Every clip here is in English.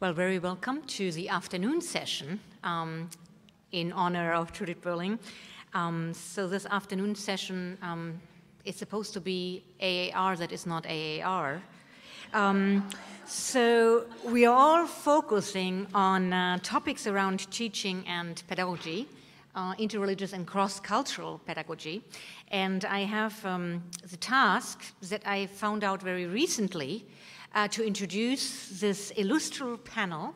Well, very welcome to the afternoon session um, in honor of Judith Berling. Um, so this afternoon session um, is supposed to be AAR that is not AAR. Um, so we are all focusing on uh, topics around teaching and pedagogy, uh, interreligious and cross-cultural pedagogy. And I have um, the task that I found out very recently uh, to introduce this illustrious panel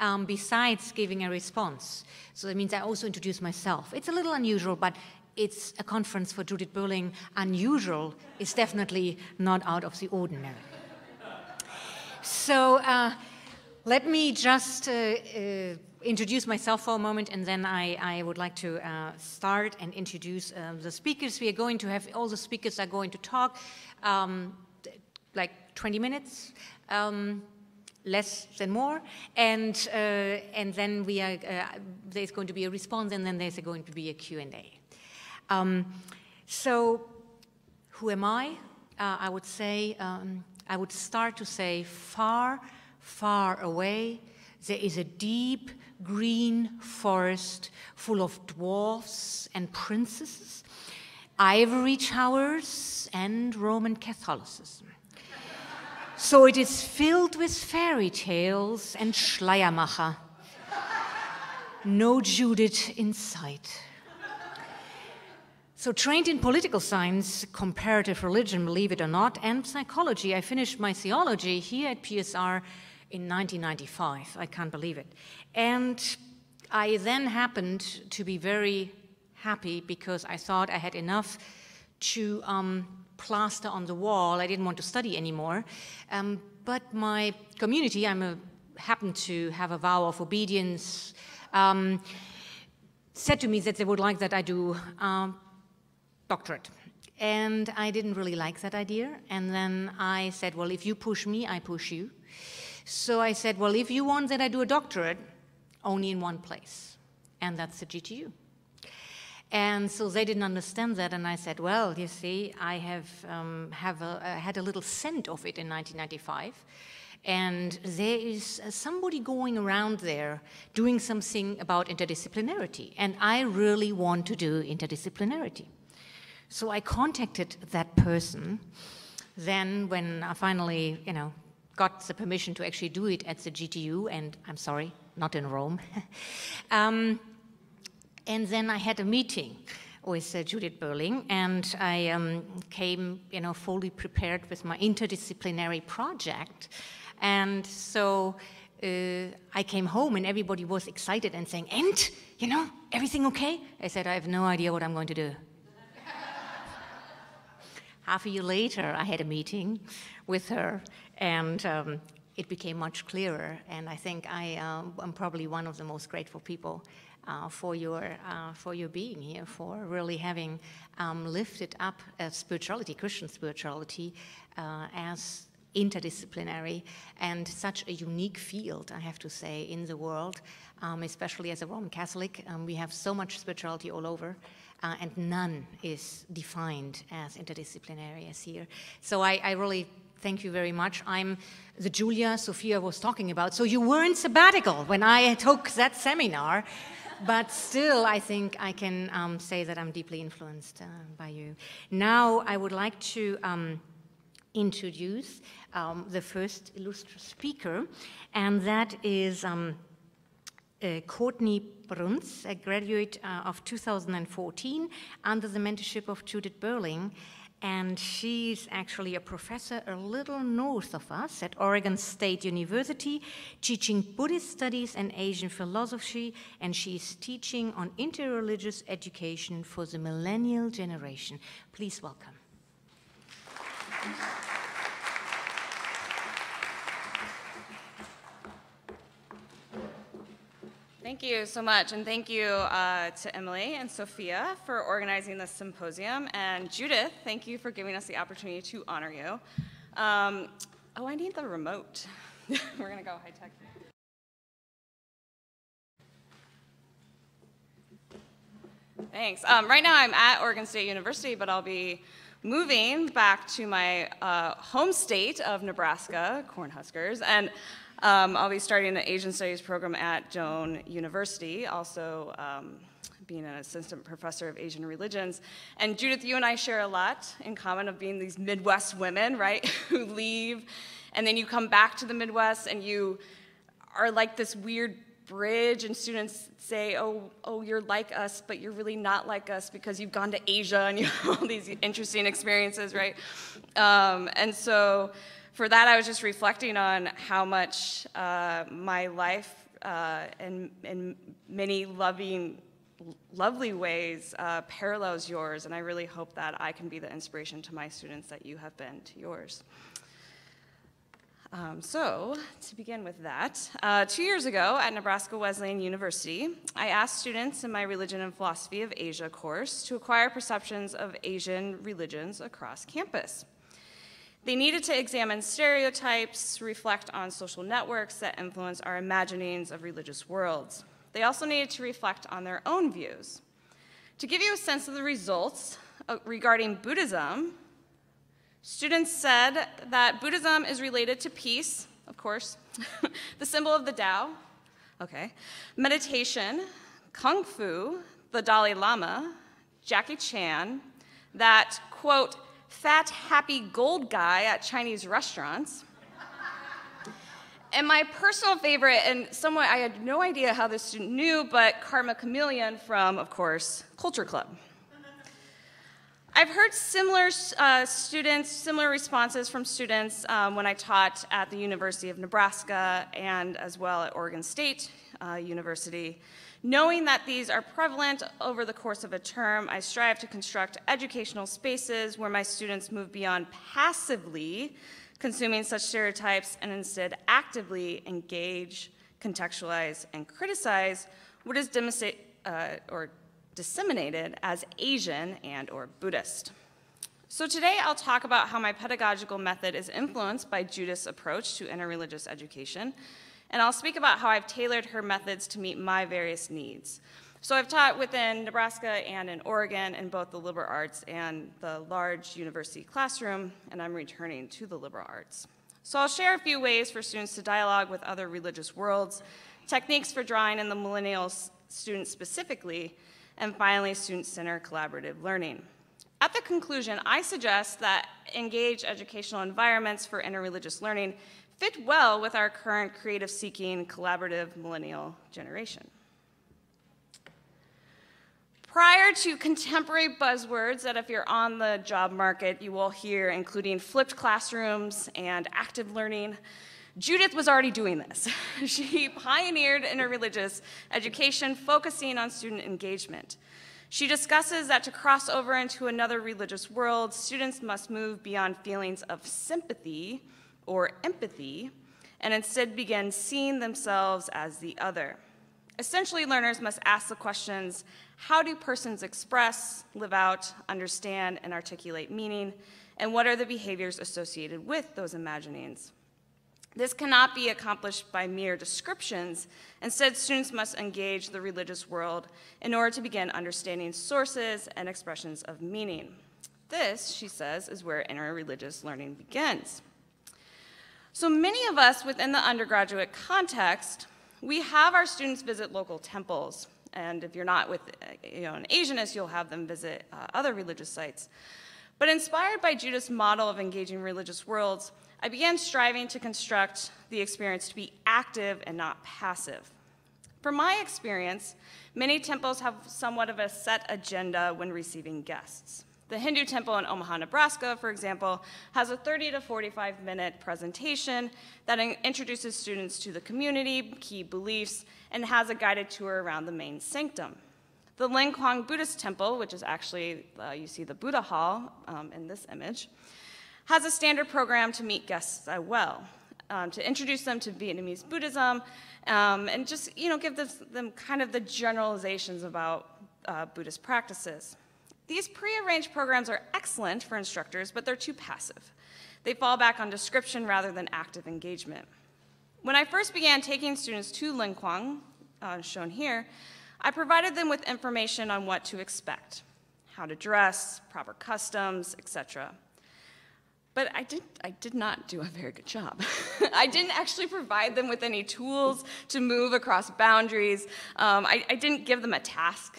um, besides giving a response. So that means I also introduce myself. It's a little unusual, but it's a conference for Judith Berling. Unusual is definitely not out of the ordinary. So uh, let me just uh, uh, introduce myself for a moment and then I, I would like to uh, start and introduce uh, the speakers. We are going to have, all the speakers are going to talk um, like 20 minutes, um, less than more, and, uh, and then we are, uh, there's going to be a response and then there's going to be a Q&A. Um, so who am I? Uh, I would say, um, I would start to say far, far away, there is a deep green forest full of dwarfs and princesses, ivory towers, and Roman Catholicism. So it is filled with fairy tales and Schleiermacher. No Judith in sight. So, trained in political science, comparative religion, believe it or not, and psychology, I finished my theology here at PSR in 1995. I can't believe it. And I then happened to be very happy because I thought I had enough to um, plaster on the wall. I didn't want to study anymore. Um, but my community, I happen to have a vow of obedience, um, said to me that they would like that I do um, doctorate. And I didn't really like that idea. And then I said, well, if you push me, I push you. So I said, well, if you want that I do a doctorate, only in one place, and that's the GTU. And so they didn't understand that, and I said, "Well, you see, I have um, have I had a little scent of it in 1995, and there is somebody going around there doing something about interdisciplinarity, and I really want to do interdisciplinarity." So I contacted that person. Then, when I finally, you know, got the permission to actually do it at the GTU, and I'm sorry, not in Rome. um, and then I had a meeting with uh, Judith Berling, and I um, came, you know, fully prepared with my interdisciplinary project. And so uh, I came home, and everybody was excited and saying, "And, you know, everything okay?" I said, "I have no idea what I'm going to do." Half a year later, I had a meeting with her, and um, it became much clearer. And I think I um, am probably one of the most grateful people uh, for your uh, for your being here, for really having um, lifted up uh, spirituality, Christian spirituality, uh, as interdisciplinary and such a unique field, I have to say, in the world, um, especially as a Roman Catholic. Um, we have so much spirituality all over. Uh, and none is defined as interdisciplinary as here. So I, I really thank you very much. I'm the Julia Sophia was talking about. So you were in sabbatical when I took that seminar but still, I think I can um, say that I'm deeply influenced uh, by you. Now, I would like to um, introduce um, the first illustrious speaker, and that is um, uh, Courtney Bruntz, a graduate uh, of 2014 under the mentorship of Judith Berling and she's actually a professor a little north of us at Oregon State University, teaching Buddhist studies and Asian philosophy, and she's teaching on interreligious education for the millennial generation. Please welcome. Thank you so much, and thank you uh, to Emily and Sophia for organizing this symposium, and Judith, thank you for giving us the opportunity to honor you. Um, oh, I need the remote. We're gonna go high tech. Thanks. Um, right now I'm at Oregon State University, but I'll be moving back to my uh, home state of Nebraska, Cornhuskers, and Um, I'll be starting the Asian Studies program at Doane University, also um, being an assistant professor of Asian religions. And Judith, you and I share a lot in common of being these Midwest women, right, who leave, and then you come back to the Midwest and you are like this weird bridge and students say oh oh you're like us but you're really not like us because you've gone to asia and you have all these interesting experiences right um, and so for that i was just reflecting on how much uh, my life uh, in, in many loving lovely ways uh, parallels yours and i really hope that i can be the inspiration to my students that you have been to yours um, so, to begin with that, uh, two years ago at Nebraska Wesleyan University, I asked students in my Religion and Philosophy of Asia course to acquire perceptions of Asian religions across campus. They needed to examine stereotypes, reflect on social networks that influence our imaginings of religious worlds. They also needed to reflect on their own views. To give you a sense of the results uh, regarding Buddhism, Students said that Buddhism is related to peace, of course, the symbol of the Tao, okay, meditation, Kung Fu, the Dalai Lama, Jackie Chan, that, quote, fat, happy gold guy at Chinese restaurants. and my personal favorite, and someone I had no idea how this student knew, but Karma Chameleon from, of course, Culture Club. I've heard similar uh, students, similar responses from students um, when I taught at the University of Nebraska and as well at Oregon State uh, University. Knowing that these are prevalent over the course of a term, I strive to construct educational spaces where my students move beyond passively consuming such stereotypes and instead actively engage, contextualize, and criticize what is uh, or disseminated as Asian and or Buddhist. So today I'll talk about how my pedagogical method is influenced by Judith's approach to interreligious education, and I'll speak about how I've tailored her methods to meet my various needs. So I've taught within Nebraska and in Oregon in both the liberal arts and the large university classroom, and I'm returning to the liberal arts. So I'll share a few ways for students to dialogue with other religious worlds, techniques for drawing in the millennial students specifically, and finally, student-centered collaborative learning. At the conclusion, I suggest that engaged educational environments for interreligious learning fit well with our current creative-seeking, collaborative millennial generation. Prior to contemporary buzzwords that if you're on the job market, you will hear, including flipped classrooms and active learning, Judith was already doing this. she pioneered interreligious education, focusing on student engagement. She discusses that to cross over into another religious world, students must move beyond feelings of sympathy or empathy and instead begin seeing themselves as the other. Essentially, learners must ask the questions how do persons express, live out, understand, and articulate meaning, and what are the behaviors associated with those imaginings? This cannot be accomplished by mere descriptions. Instead, students must engage the religious world in order to begin understanding sources and expressions of meaning. This, she says, is where interreligious learning begins. So many of us within the undergraduate context, we have our students visit local temples. And if you're not with you know, an Asianist, you'll have them visit uh, other religious sites. But inspired by Judith's model of engaging religious worlds, I began striving to construct the experience to be active and not passive. From my experience, many temples have somewhat of a set agenda when receiving guests. The Hindu temple in Omaha, Nebraska, for example, has a 30 to 45 minute presentation that introduces students to the community, key beliefs, and has a guided tour around the main sanctum. The Linh Quang Buddhist temple, which is actually, uh, you see the Buddha Hall um, in this image, has a standard program to meet guests well, um, to introduce them to Vietnamese Buddhism, um, and just you know give them, them, kind of the generalizations about uh, Buddhist practices. These pre-arranged programs are excellent for instructors, but they're too passive. They fall back on description rather than active engagement. When I first began taking students to Linh Quang, uh, shown here, I provided them with information on what to expect, how to dress, proper customs, etc. but I did, I did not do a very good job. I didn't actually provide them with any tools to move across boundaries. Um, I, I, didn't give them a task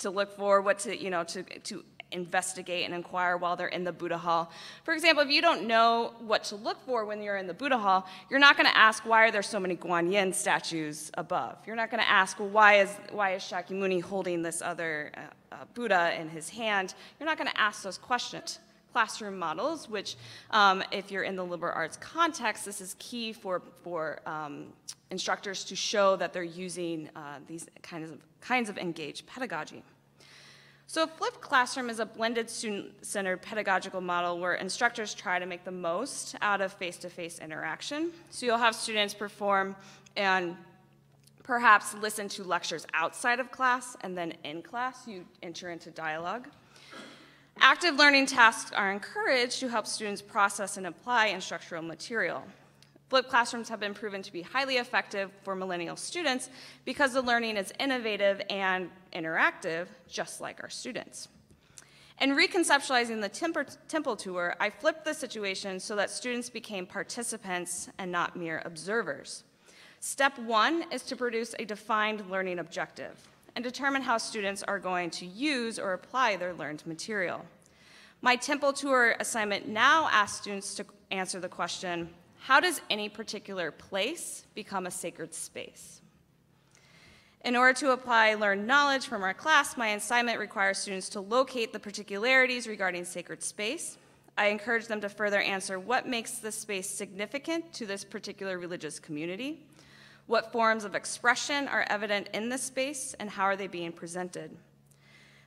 to look for, what to, you know, to, to investigate and inquire while they're in the Buddha Hall. For example, if you don't know what to look for when you're in the Buddha Hall, you're not going to ask why are there so many Guanyin statues above. You're not going to ask well, why is why is Shakyamuni holding this other uh, uh, Buddha in his hand. You're not going to ask those questions. Classroom models, which, um, if you're in the liberal arts context, this is key for for um, instructors to show that they're using uh, these kinds of kinds of engaged pedagogy. So a flipped classroom is a blended student-centered pedagogical model where instructors try to make the most out of face-to-face -face interaction. So you'll have students perform and perhaps listen to lectures outside of class, and then in class you enter into dialogue. Active learning tasks are encouraged to help students process and apply instructional material. Flipped classrooms have been proven to be highly effective for millennial students because the learning is innovative and interactive, just like our students. In reconceptualizing the temple tour, I flipped the situation so that students became participants and not mere observers. Step one is to produce a defined learning objective and determine how students are going to use or apply their learned material. My temple tour assignment now asks students to answer the question, how does any particular place become a sacred space? In order to apply learned knowledge from our class, my assignment requires students to locate the particularities regarding sacred space. I encourage them to further answer what makes this space significant to this particular religious community, what forms of expression are evident in this space, and how are they being presented.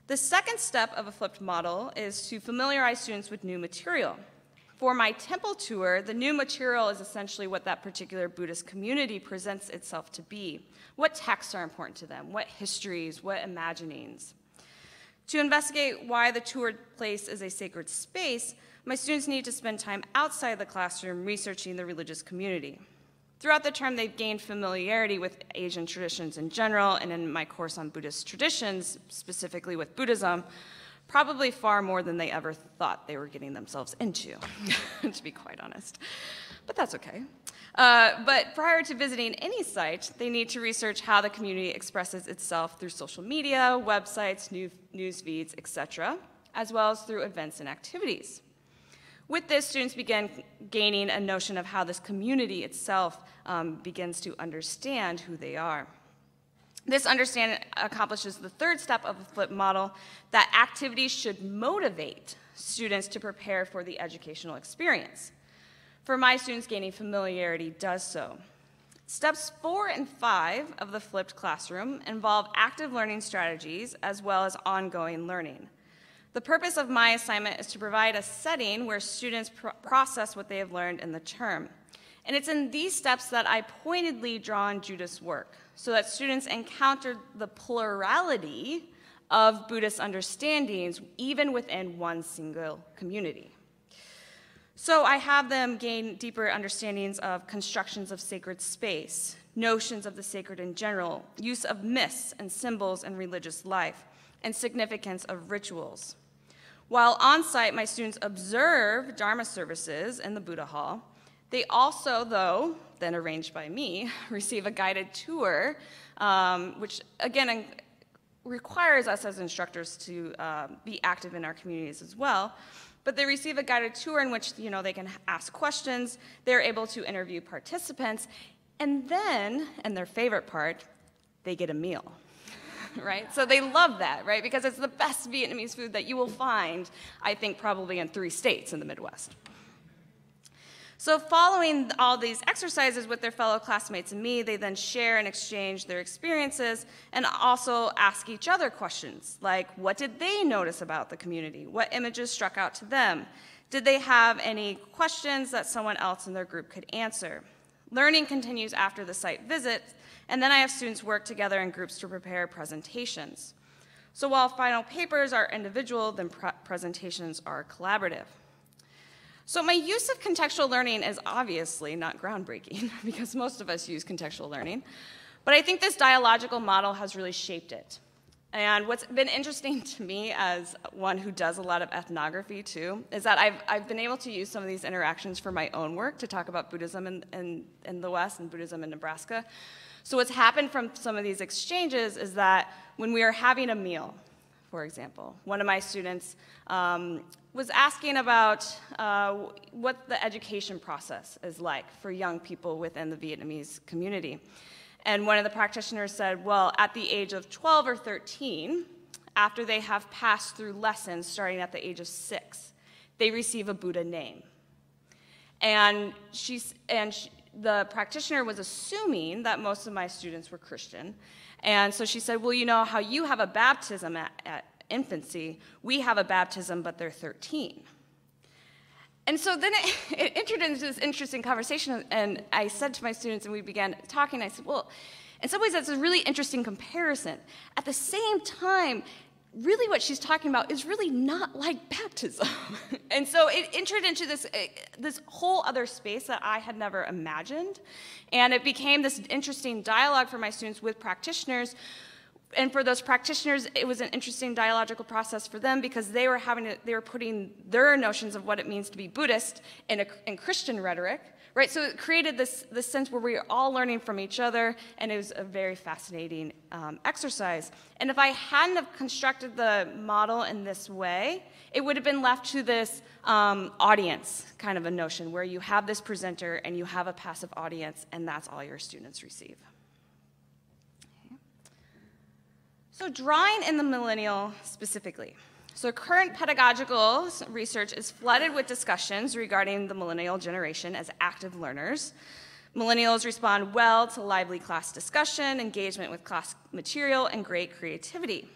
The second step of a flipped model is to familiarize students with new material. For my temple tour, the new material is essentially what that particular Buddhist community presents itself to be. What texts are important to them? What histories? What imaginings? To investigate why the toured place is a sacred space, my students need to spend time outside the classroom researching the religious community. Throughout the term, they've gained familiarity with Asian traditions in general, and in my course on Buddhist traditions, specifically with Buddhism, probably far more than they ever thought they were getting themselves into, to be quite honest. But that's okay. Uh, but prior to visiting any site, they need to research how the community expresses itself through social media, websites, new, news feeds, etc., as well as through events and activities. With this, students begin gaining a notion of how this community itself um, begins to understand who they are. This understanding accomplishes the third step of the FLIP model, that activities should motivate students to prepare for the educational experience. For my students, gaining familiarity does so. Steps four and five of the flipped classroom involve active learning strategies as well as ongoing learning. The purpose of my assignment is to provide a setting where students pr process what they have learned in the term. And it's in these steps that I pointedly draw on Judith's work so that students encounter the plurality of Buddhist understandings even within one single community. So I have them gain deeper understandings of constructions of sacred space, notions of the sacred in general, use of myths and symbols in religious life, and significance of rituals. While on site, my students observe Dharma services in the Buddha Hall. They also, though, then arranged by me, receive a guided tour, um, which again requires us as instructors to uh, be active in our communities as well. But they receive a guided tour in which you know they can ask questions. They're able to interview participants, and then, and their favorite part, they get a meal. right? So they love that, right? Because it's the best Vietnamese food that you will find, I think, probably in three states in the Midwest. So following all these exercises with their fellow classmates and me, they then share and exchange their experiences and also ask each other questions like, what did they notice about the community? What images struck out to them? Did they have any questions that someone else in their group could answer? Learning continues after the site visits, and then I have students work together in groups to prepare presentations. So while final papers are individual, then pre presentations are collaborative. So my use of contextual learning is obviously not groundbreaking because most of us use contextual learning, but I think this dialogical model has really shaped it. And what's been interesting to me as one who does a lot of ethnography too, is that I've, I've been able to use some of these interactions for my own work to talk about Buddhism in, in, in the West and Buddhism in Nebraska. So what's happened from some of these exchanges is that when we are having a meal, for example, one of my students um, was asking about uh, what the education process is like for young people within the Vietnamese community. And one of the practitioners said, well, at the age of 12 or 13, after they have passed through lessons starting at the age of six, they receive a Buddha name. And, she's, and she, the practitioner was assuming that most of my students were Christian. And so she said, Well, you know how you have a baptism at, at infancy, we have a baptism, but they're 13. And so then it, it, entered into this interesting conversation, and I said to my students, and we began talking, I said, well, in some ways that's a really interesting comparison. At the same time, really what she's talking about is really not like baptism. and so it entered into this, uh, this whole other space that I had never imagined. And it became this interesting dialogue for my students with practitioners and for those practitioners, it was an interesting dialogical process for them because they were having to, they were putting their notions of what it means to be Buddhist in, a, in Christian rhetoric, right? So it created this, this sense where we were all learning from each other, and it was a very fascinating um, exercise. And if I hadn't have constructed the model in this way, it would have been left to this um, audience kind of a notion where you have this presenter and you have a passive audience, and that's all your students receive. So, drawing in the millennial specifically. So, current pedagogical research is flooded with discussions regarding the millennial generation as active learners. Millennials respond well to lively class discussion, engagement with class material, and great creativity.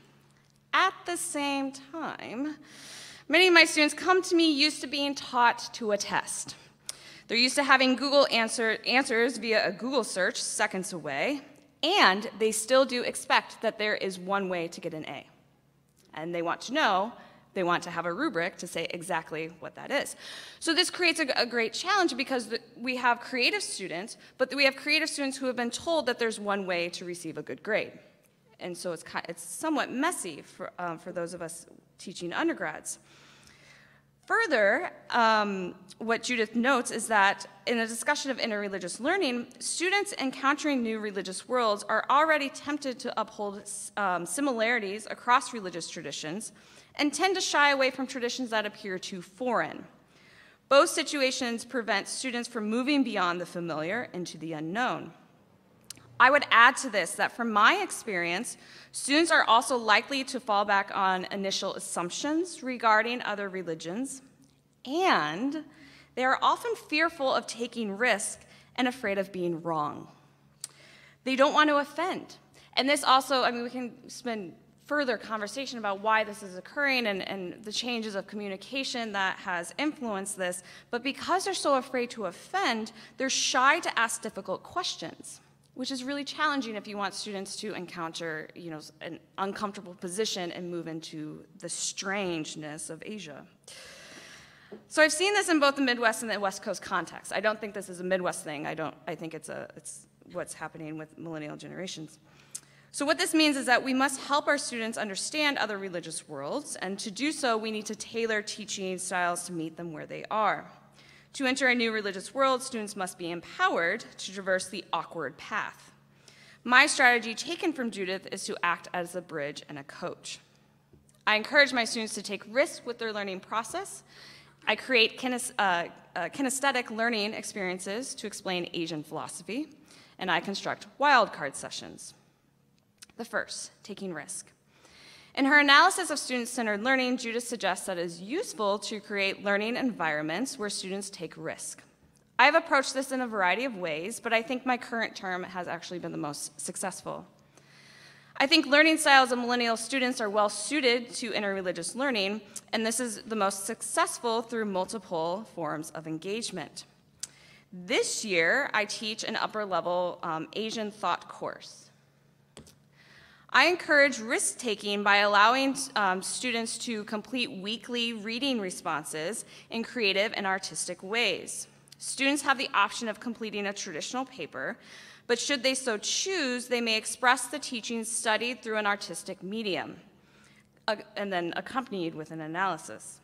At the same time, many of my students come to me used to being taught to a test. They're used to having Google answer, answers via a Google search seconds away, and they still do expect that there is one way to get an A. And they want to know, they want to have a rubric to say exactly what that is. So this creates a, a great challenge because we have creative students, but we have creative students who have been told that there's one way to receive a good grade. And so it's, it's somewhat messy for, um, for those of us teaching undergrads. Further, um, what Judith notes is that in a discussion of interreligious learning, students encountering new religious worlds are already tempted to uphold um, similarities across religious traditions and tend to shy away from traditions that appear too foreign. Both situations prevent students from moving beyond the familiar into the unknown. I would add to this that from my experience, students are also likely to fall back on initial assumptions regarding other religions, and they are often fearful of taking risk and afraid of being wrong. They don't want to offend. And this also, I mean, we can spend further conversation about why this is occurring and, and the changes of communication that has influenced this, but because they're so afraid to offend, they're shy to ask difficult questions which is really challenging if you want students to encounter you know, an uncomfortable position and move into the strangeness of Asia. So I've seen this in both the Midwest and the West Coast context. I don't think this is a Midwest thing. I don't. I think it's a it's what's happening with millennial generations. So what this means is that we must help our students understand other religious worlds, and to do so, we need to tailor teaching styles to meet them where they are. To enter a new religious world, students must be empowered to traverse the awkward path. My strategy, taken from Judith, is to act as a bridge and a coach. I encourage my students to take risks with their learning process. I create kines uh, uh, kinesthetic learning experiences to explain Asian philosophy, and I construct wildcard sessions. The first, taking risk. In her analysis of student centered learning, Judith suggests that it is useful to create learning environments where students take risk. I have approached this in a variety of ways, but I think my current term has actually been the most successful. I think learning styles of millennial students are well suited to interreligious learning, and this is the most successful through multiple forms of engagement. This year, I teach an upper level um, Asian thought course. I encourage risk taking by allowing um, students to complete weekly reading responses in creative and artistic ways. Students have the option of completing a traditional paper, but should they so choose, they may express the teachings studied through an artistic medium, uh, and then accompanied with an analysis.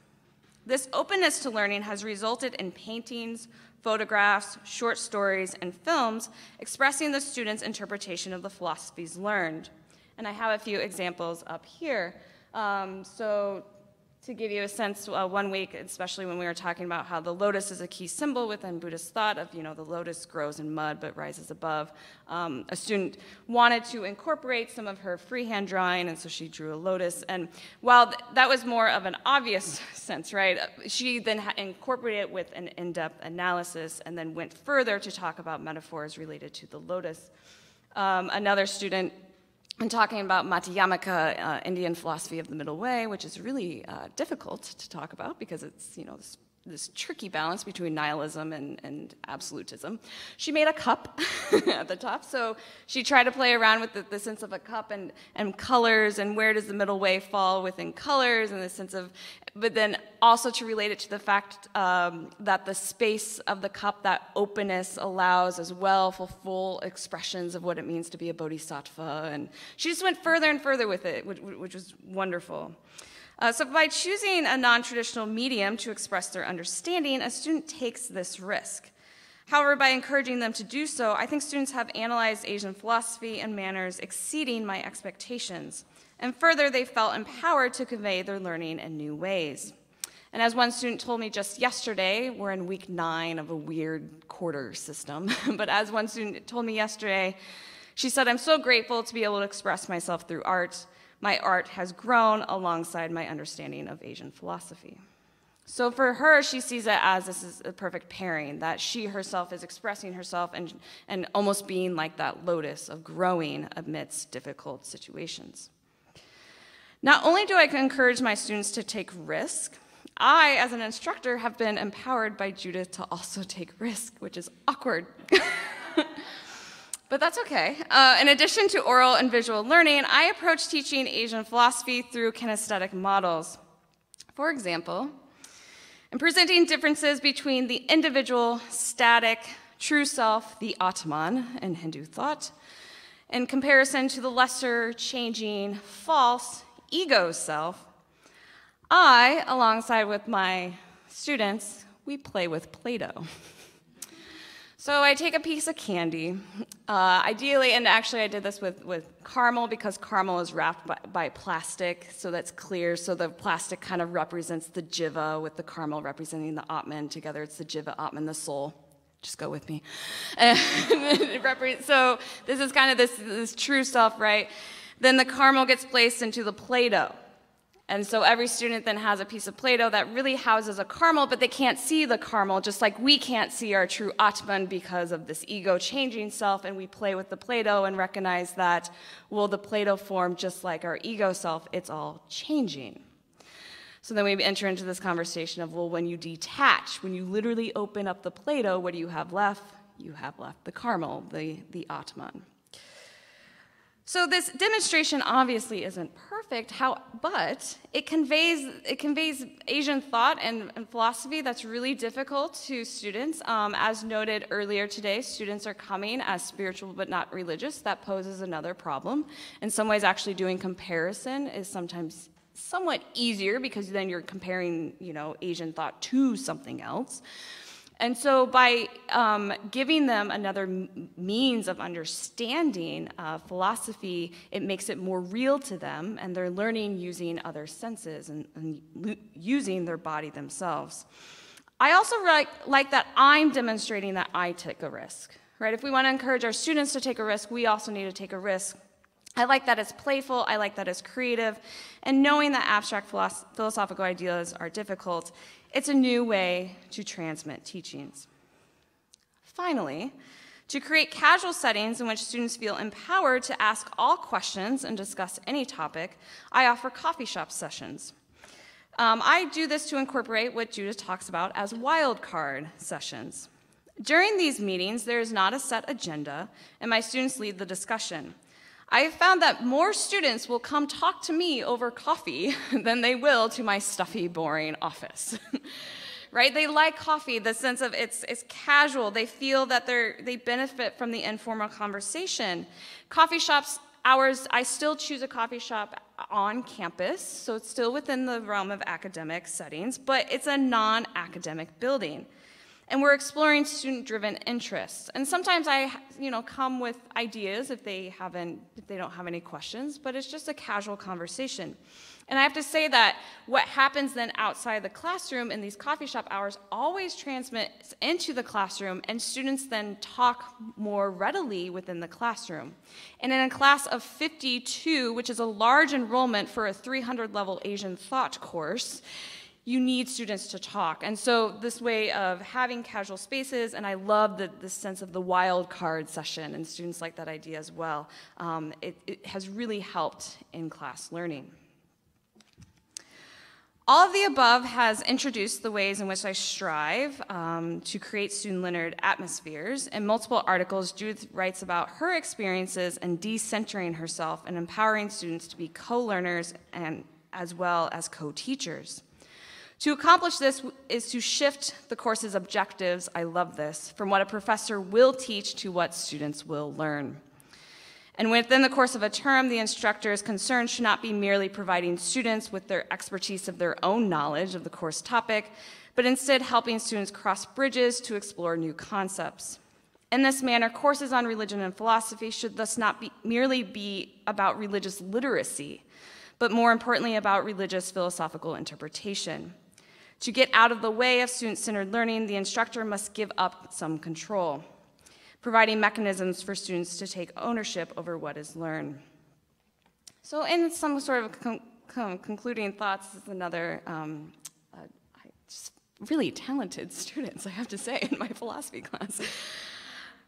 This openness to learning has resulted in paintings, photographs, short stories, and films expressing the students' interpretation of the philosophies learned. And I have a few examples up here. Um, so to give you a sense, uh, one week, especially when we were talking about how the lotus is a key symbol within Buddhist thought of, you know, the lotus grows in mud but rises above, um, a student wanted to incorporate some of her freehand drawing, and so she drew a lotus. And while th that was more of an obvious sense, right, she then incorporated it with an in-depth analysis and then went further to talk about metaphors related to the lotus. Um, another student and talking about Madhyamaka, uh, Indian philosophy of the middle way, which is really uh, difficult to talk about because it's, you know, this this tricky balance between nihilism and, and absolutism. She made a cup at the top, so she tried to play around with the, the, sense of a cup and, and colors and where does the middle way fall within colors and the sense of, but then also to relate it to the fact um, that the space of the cup, that openness allows as well for full expressions of what it means to be a bodhisattva. And she just went further and further with it, which, which was wonderful. Uh, so by choosing a non-traditional medium to express their understanding, a student takes this risk. However, by encouraging them to do so, I think students have analyzed Asian philosophy and manners exceeding my expectations. And further, they felt empowered to convey their learning in new ways. And as one student told me just yesterday, we're in week nine of a weird quarter system, but as one student told me yesterday, she said, I'm so grateful to be able to express myself through art my art has grown alongside my understanding of Asian philosophy. So for her, she sees it as this is a perfect pairing, that she herself is expressing herself and, and almost being like that lotus of growing amidst difficult situations. Not only do I encourage my students to take risk, I, as an instructor, have been empowered by Judith to also take risk, which is awkward. But that's okay. Uh, in addition to oral and visual learning, I approach teaching Asian philosophy through kinesthetic models. For example, in presenting differences between the individual, static, true self, the Atman in Hindu thought, in comparison to the lesser, changing, false, ego self, I, alongside with my students, we play with Play Doh. So I take a piece of candy, uh, ideally, and actually I did this with, with caramel because caramel is wrapped by, by, plastic, so that's clear. So the plastic kind of represents the jiva with the caramel representing the atman. Together it's the jiva, atman, the soul. Just go with me. so this is kind of this, this true self, right? Then the caramel gets placed into the Play-Doh. And so every student then has a piece of Play-Doh that really houses a caramel, but they can't see the caramel, just like we can't see our true Atman because of this ego changing self, and we play with the Play-Doh and recognize that, well, the Play-Doh form, just like our ego self, it's all changing. So then we enter into this conversation of, well, when you detach, when you literally open up the Play-Doh, what do you have left? You have left the caramel, the, the Atman. So this demonstration obviously isn't perfect, how, but it conveys, it conveys Asian thought and, and philosophy that's really difficult to students. Um, as noted earlier today, students are coming as spiritual but not religious. That poses another problem. In some ways, actually doing comparison is sometimes somewhat easier because then you're comparing, you know, Asian thought to something else. And so, by um, giving them another means of understanding uh, philosophy, it makes it more real to them, and they're learning using other senses and, and using their body themselves. I also like, like that I'm demonstrating that I take a risk, right? If we want to encourage our students to take a risk, we also need to take a risk. I like that it's playful, I like that it's creative, and knowing that abstract philosophical ideas are difficult, it's a new way to transmit teachings. Finally, to create casual settings in which students feel empowered to ask all questions and discuss any topic, I offer coffee shop sessions. Um, I do this to incorporate what Judith talks about as wildcard sessions. During these meetings, there is not a set agenda, and my students lead the discussion. I have found that more students will come talk to me over coffee than they will to my stuffy, boring office. right? They like coffee, the sense of it's, it's casual. They feel that they're, they benefit from the informal conversation. Coffee shops hours, I still choose a coffee shop on campus, so it's still within the realm of academic settings, but it's a non academic building. And we're exploring student driven interests. And sometimes I, you know, come with ideas if they haven't, if they don't have any questions, but it's just a casual conversation. And I have to say that what happens then outside the classroom in these coffee shop hours always transmits into the classroom, and students then talk more readily within the classroom. And in a class of 52, which is a large enrollment for a 300 level Asian thought course, you need students to talk. And so this way of having casual spaces, and I love the, the sense of the wild card session, and students like that idea as well. Um, it, it has really helped in class learning. All of the above has introduced the ways in which I strive um, to create student-centered atmospheres. In multiple articles, Judith writes about her experiences and decentering herself and empowering students to be co-learners and as well as co-teachers. To accomplish this is to shift the course's objectives, I love this, from what a professor will teach to what students will learn. And within the course of a term, the instructor's concern should not be merely providing students with their expertise of their own knowledge of the course topic, but instead helping students cross bridges to explore new concepts. In this manner, courses on religion and philosophy should thus not be, merely be about religious literacy, but more importantly about religious philosophical interpretation. To get out of the way of student centered learning, the instructor must give up some control, providing mechanisms for students to take ownership over what is learned. So, in some sort of con con concluding thoughts, is another um, uh, really talented students, I have to say, in my philosophy class.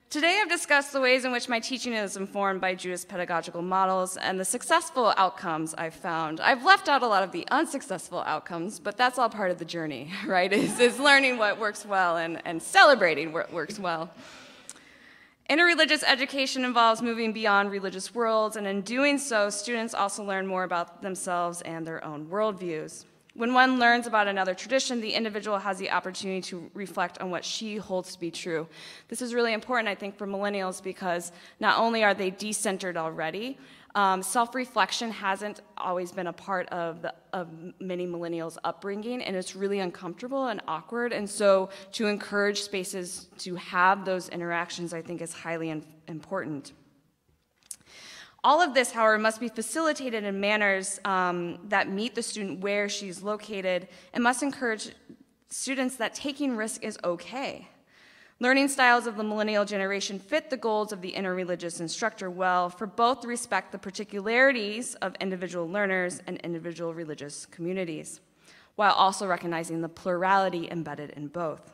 Today I've discussed the ways in which my teaching is informed by Judith's pedagogical models and the successful outcomes I've found. I've left out a lot of the unsuccessful outcomes, but that's all part of the journey, right? Is, is learning what works well and, and celebrating what works well. Interreligious education involves moving beyond religious worlds, and in doing so, students also learn more about themselves and their own worldviews. When one learns about another tradition, the individual has the opportunity to reflect on what she holds to be true. This is really important, I think, for millennials because not only are they decentered already, um, self-reflection hasn't always been a part of, the, of many millennials' upbringing, and it's really uncomfortable and awkward. And so, to encourage spaces to have those interactions, I think, is highly important. All of this, however, must be facilitated in manners um, that meet the student where she's located and must encourage students that taking risk is okay. Learning styles of the millennial generation fit the goals of the interreligious instructor well, for both respect the particularities of individual learners and individual religious communities, while also recognizing the plurality embedded in both.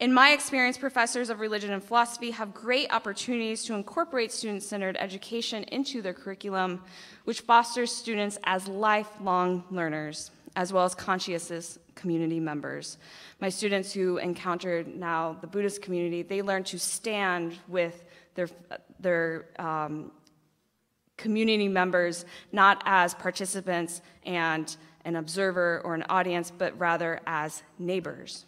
In my experience, professors of religion and philosophy have great opportunities to incorporate student centered education into their curriculum, which fosters students as lifelong learners, as well as conscientious community members. My students who encountered now the Buddhist community, they learn to stand with their, their um, community members not as participants and an observer or an audience, but rather as neighbors.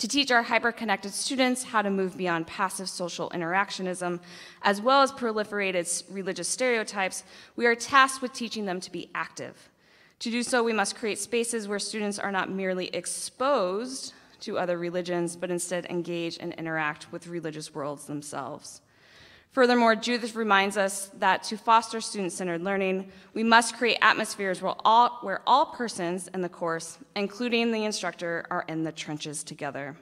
To teach our hyper-connected students how to move beyond passive social interactionism, as well as proliferated religious stereotypes, we are tasked with teaching them to be active. To do so, we must create spaces where students are not merely exposed to other religions, but instead engage and interact with religious worlds themselves. Furthermore, Judith reminds us that to foster student-centered learning, we must create atmospheres where all, where all persons in the course, including the instructor, are in the trenches together.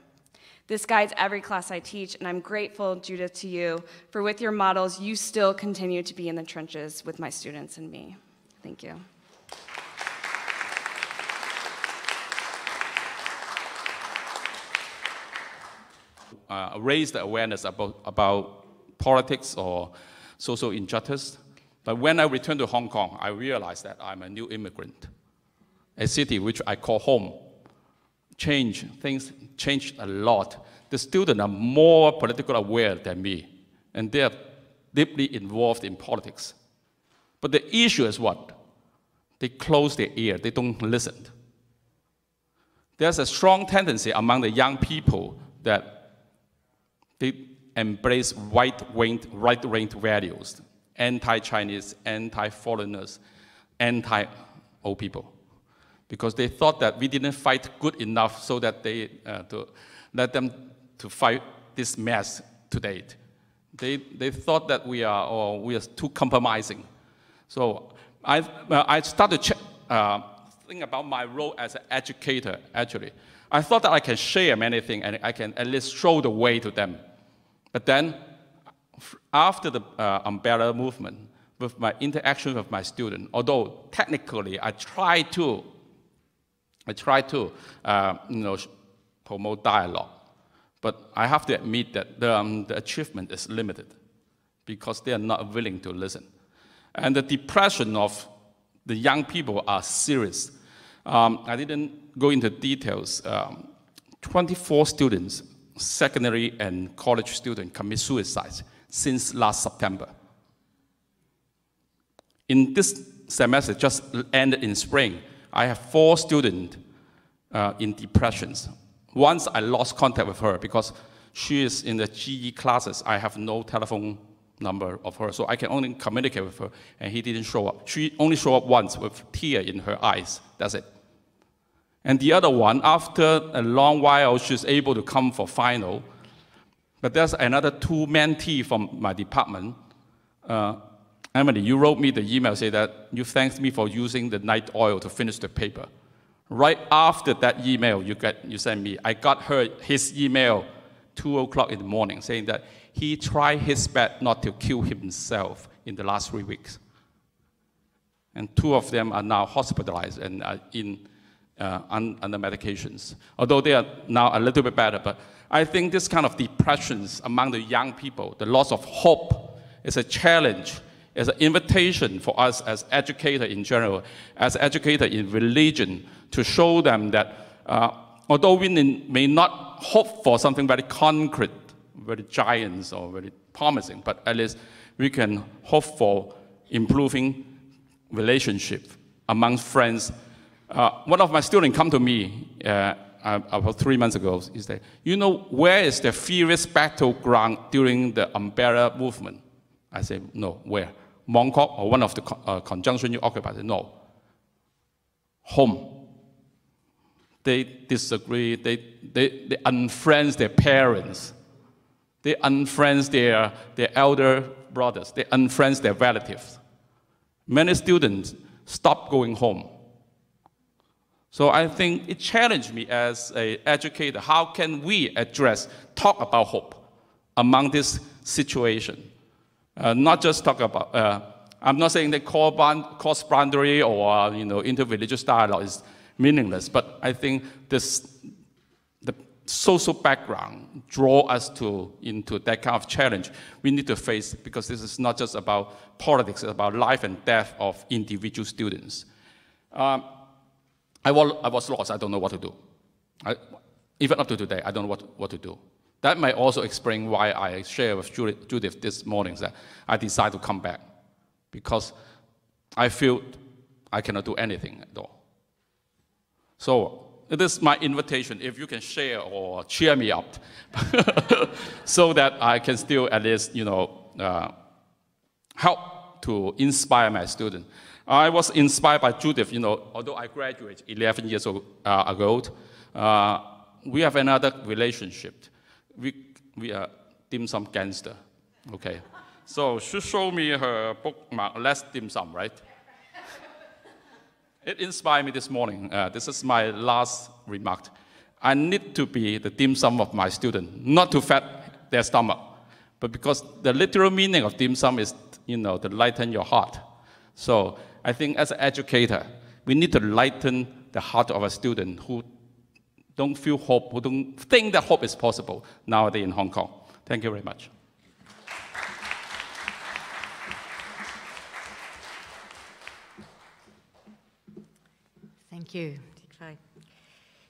This guides every class I teach, and I'm grateful, Judith, to you, for with your models, you still continue to be in the trenches with my students and me. Thank you. Uh, raise the awareness about, about politics or social injustice. But when I returned to Hong Kong, I realized that I'm a new immigrant. A city which I call home. Change, things changed a lot. The students are more politically aware than me, and they are deeply involved in politics. But the issue is what? They close their ear, they don't listen. there's a strong tendency among the young people that they embrace right-wing, right-wing values, anti-Chinese, anti-foreigners, anti-old people, because they thought that we didn't fight good enough so that they uh, to let them to fight this mess to date. They, they thought that we are, or we are too compromising. So I, uh, I started to uh, think about my role as an educator, actually. I thought that I can share many things and I can at least show the way to them. But then, after the uh, umbrella movement, with my interaction with my student, although technically I try to, I try to, uh, you know, promote dialogue, but I have to admit that the, um, the achievement is limited because they are not willing to listen. And the depression of the young people are serious. Um, I didn't go into details. Um, 24 students, secondary and college students, commit suicide since last September. In this semester, just ended in spring, I have four students uh, in depressions. Once I lost contact with her because she is in the GE classes. I have no telephone number of her, so I can only communicate with her, and he didn't show up. She only showed up once with tear in her eyes. That's it. And the other one, after a long while, she's able to come for final. But there's another two mentee from my department. Uh, Emily, you wrote me the email say that you thanked me for using the night oil to finish the paper. Right after that email you, get, you sent me, I got her his email 2 o'clock in the morning saying that he tried his best not to kill himself in the last three weeks. And two of them are now hospitalized and are in, uh, under medications. Although they are now a little bit better, but I think this kind of depressions among the young people, the loss of hope, is a challenge, is an invitation for us as educators in general, as educators in religion, to show them that uh, although we may not hope for something very concrete, very giant or very promising, but at least we can hope for improving relationship among friends. Uh, one of my students come to me uh, about three months ago. He said, "You know where is the fiercest battleground during the umbrella movement?" I said, "No, where? Mongkok or one of the uh, conjunction you occupy?" Said, "No, home." They disagree. They, they, they unfriends their parents they unfriends their, their elder brothers. They unfriends their relatives. Many students stop going home. So I think it challenged me as an educator. How can we address, talk about hope among this situation? Uh, not just talk about, uh, I'm not saying that cross boundary or you know, interreligious dialogue is meaningless, but I think this, the social background draw us to, into that kind of challenge we need to face because this is not just about politics, it's about life and death of individual students. Um, I, was, lost, I don't know what to do. I, even up to today, I don't know what, what to do. That might also explain why I share with Judith this morning that I decided to come back because I feel I cannot do anything at all. So it is my invitation if you can share or cheer me up so that I can still at least, you know, uh, help to inspire my students. I was inspired by Judith, you know, although I graduated 11 years ago, uh, ago uh, we have another relationship. We, we are dim sum gangster, okay? So she showed me her bookmark, less dim sum, right? It inspired me this morning. Uh, this is my last remark. I need to be the dim sum of my student, not to fat their stomach, but because the literal meaning of dim sum is, you know, to lighten your heart. So I think as an educator, we need to lighten the heart of a student who don't feel hope, who don't think that hope is possible nowadays in Hong Kong. Thank you very much. Thank you.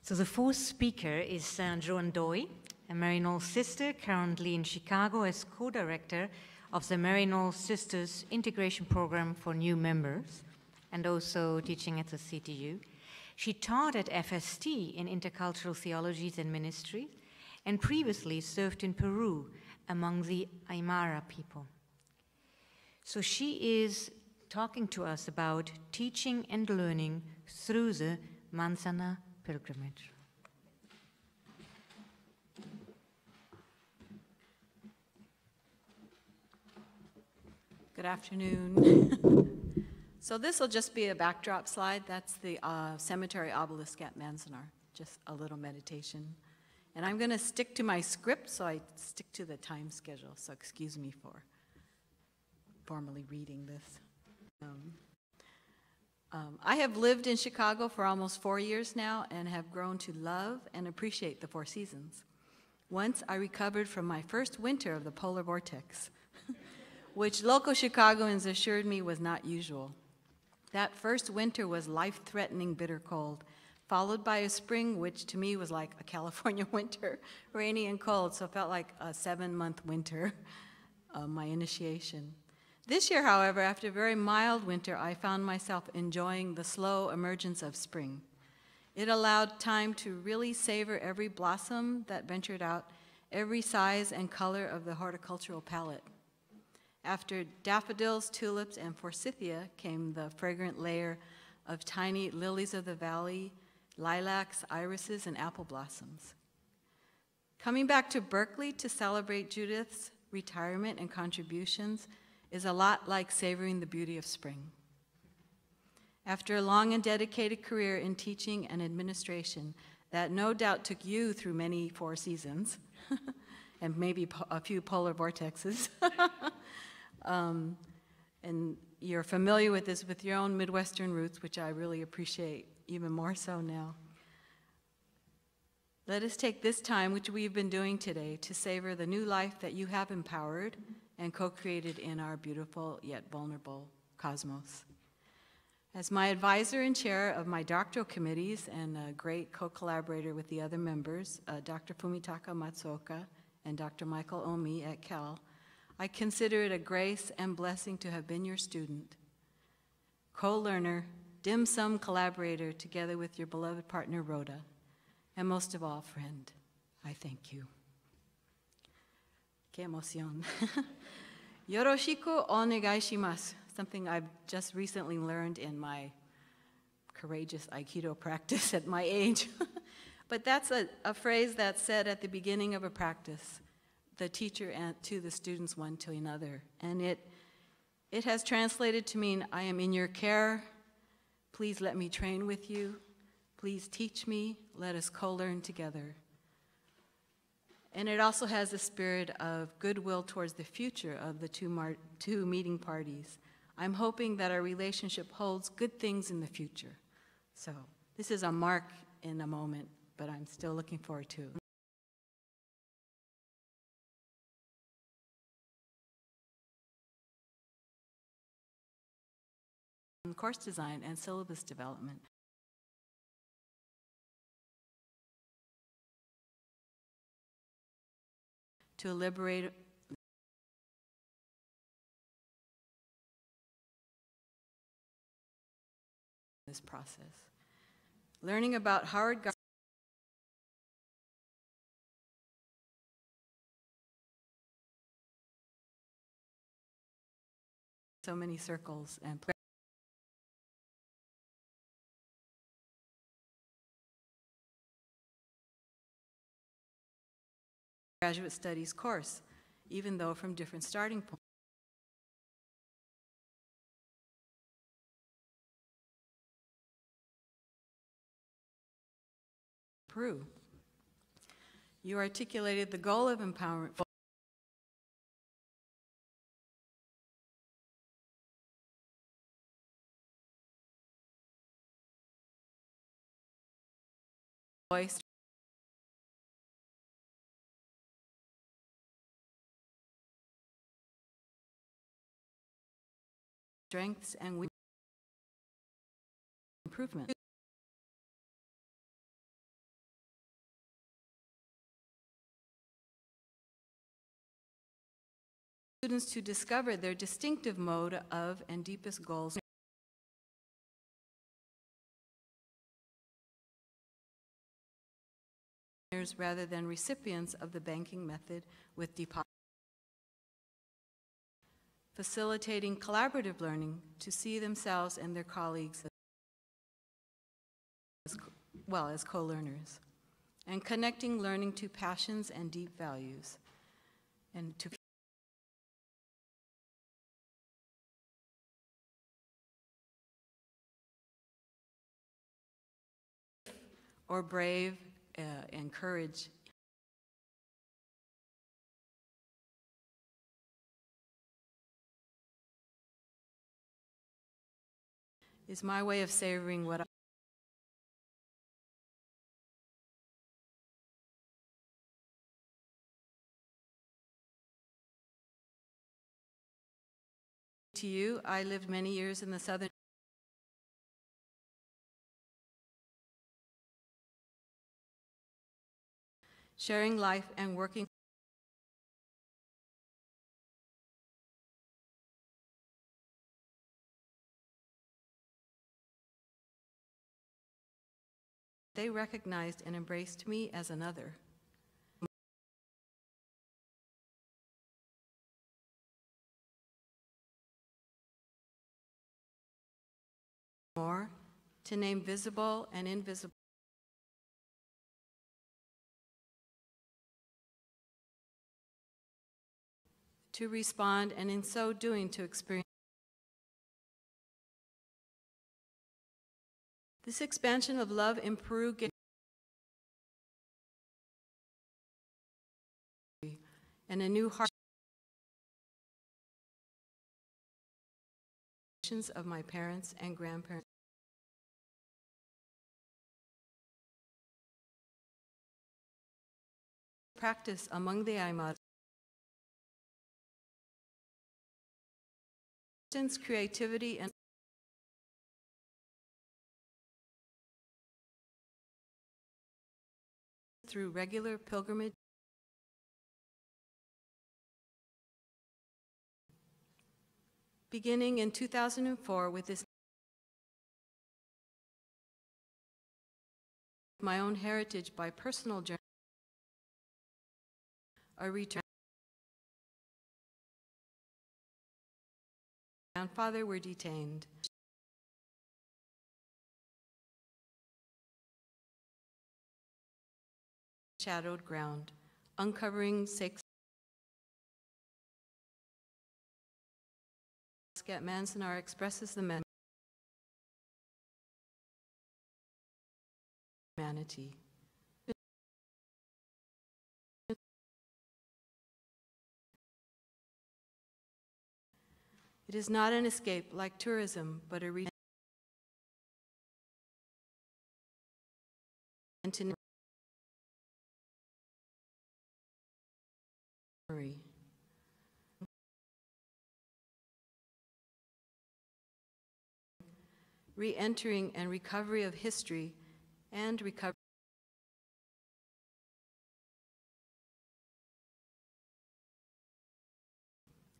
So the fourth speaker is uh, Joanne Doi, a Maryknoll sister currently in Chicago as co-director of the Maryknoll Sisters Integration Program for New Members and also teaching at the CTU. She taught at FST in intercultural theologies and ministry, and previously served in Peru among the Aymara people. So she is talking to us about teaching and learning through the Manzanar pilgrimage. Good afternoon. so this will just be a backdrop slide. That's the uh, cemetery obelisk at Manzanar, just a little meditation. And I'm going to stick to my script, so I stick to the time schedule. So excuse me for formally reading this. Um, um, I have lived in Chicago for almost four years now and have grown to love and appreciate the Four Seasons. Once I recovered from my first winter of the polar vortex, which local Chicagoans assured me was not usual. That first winter was life threatening bitter cold, followed by a spring which to me was like a California winter, rainy and cold, so it felt like a seven month winter, uh, my initiation. This year, however, after a very mild winter, I found myself enjoying the slow emergence of spring. It allowed time to really savor every blossom that ventured out, every size and color of the horticultural palette. After daffodils, tulips, and forsythia came the fragrant layer of tiny lilies of the valley, lilacs, irises, and apple blossoms. Coming back to Berkeley to celebrate Judith's retirement and contributions is a lot like savoring the beauty of spring. After a long and dedicated career in teaching and administration that no doubt took you through many four seasons and maybe a few polar vortexes, um, and you're familiar with this with your own Midwestern roots, which I really appreciate even more so now. Let us take this time, which we've been doing today, to savor the new life that you have empowered and co created in our beautiful yet vulnerable cosmos. As my advisor and chair of my doctoral committees and a great co collaborator with the other members, uh, Dr. Fumitaka Matsuoka and Dr. Michael Omi at Cal, I consider it a grace and blessing to have been your student, co learner, dim sum collaborator, together with your beloved partner, Rhoda, and most of all, friend. I thank you. Qué emoción. Yoroshiku onegaishimasu, something I've just recently learned in my courageous Aikido practice at my age. but that's a, a phrase that's said at the beginning of a practice, the teacher and to the students one to another. And it, it has translated to mean, I am in your care. Please let me train with you. Please teach me. Let us co learn together. And it also has a spirit of goodwill towards the future of the two, two meeting parties. I'm hoping that our relationship holds good things in the future. So, this is a mark in a moment, but I'm still looking forward to it. Course design and syllabus development. to liberate this process. Learning about Howard Gar- so many circles and graduate studies course, even though from different starting points. Peru. You articulated the goal of empowerment. Voice strengths and weaknesses improvement. Students to discover their distinctive mode of and deepest goals. rather than recipients of the banking method with deposit. Facilitating collaborative learning to see themselves and their colleagues as, well as co-learners. And connecting learning to passions and deep values. And to or brave uh, and courage. Is my way of savoring what to you. I lived many years in the southern sharing life and working They recognized and embraced me as another. More to name visible and invisible. to respond, and in so doing, to experience. This expansion of love in Peru and a new heart of my parents and grandparents. Practice among the Aymara. creativity, and through regular pilgrimage. Beginning in 2004 with this my own heritage by personal journey, a return. grandfather were detained. Shadowed ground, uncovering six. At Manzanar expresses the man humanity. It is not an escape like tourism, but a re- and re-entering and recovery of history and recovery.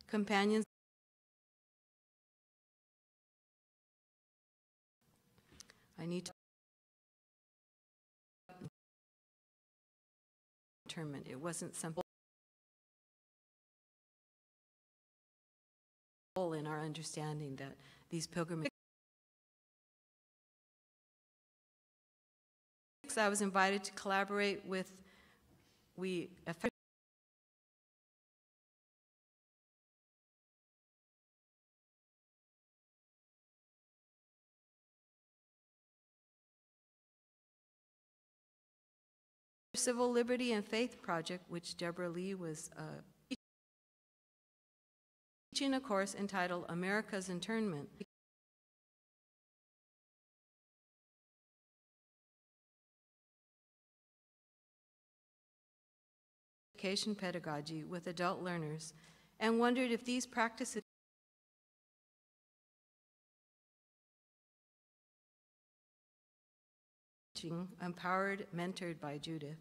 Companions. I need to internment. It wasn't simple in our understanding that these pilgrimages. I was invited to collaborate with we Civil Liberty and Faith Project, which Deborah Lee was uh, teaching a course entitled America's Internment. Education pedagogy with adult learners and wondered if these practices empowered, mentored by Judith.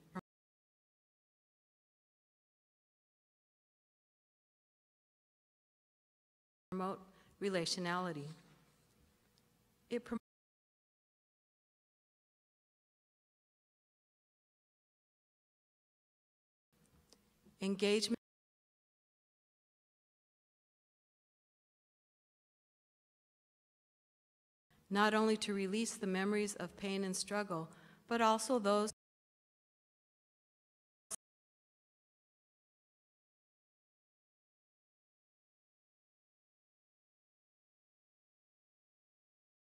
Promote relationality. It engagement not only to release the memories of pain and struggle, but also those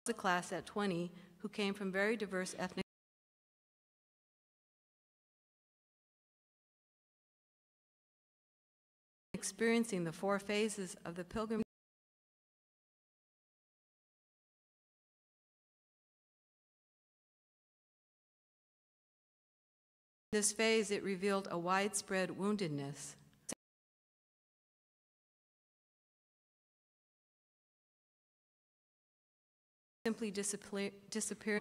a class at 20 who came from very diverse ethnic experiencing the four phases of the pilgrim this phase it revealed a widespread woundedness simply disappear,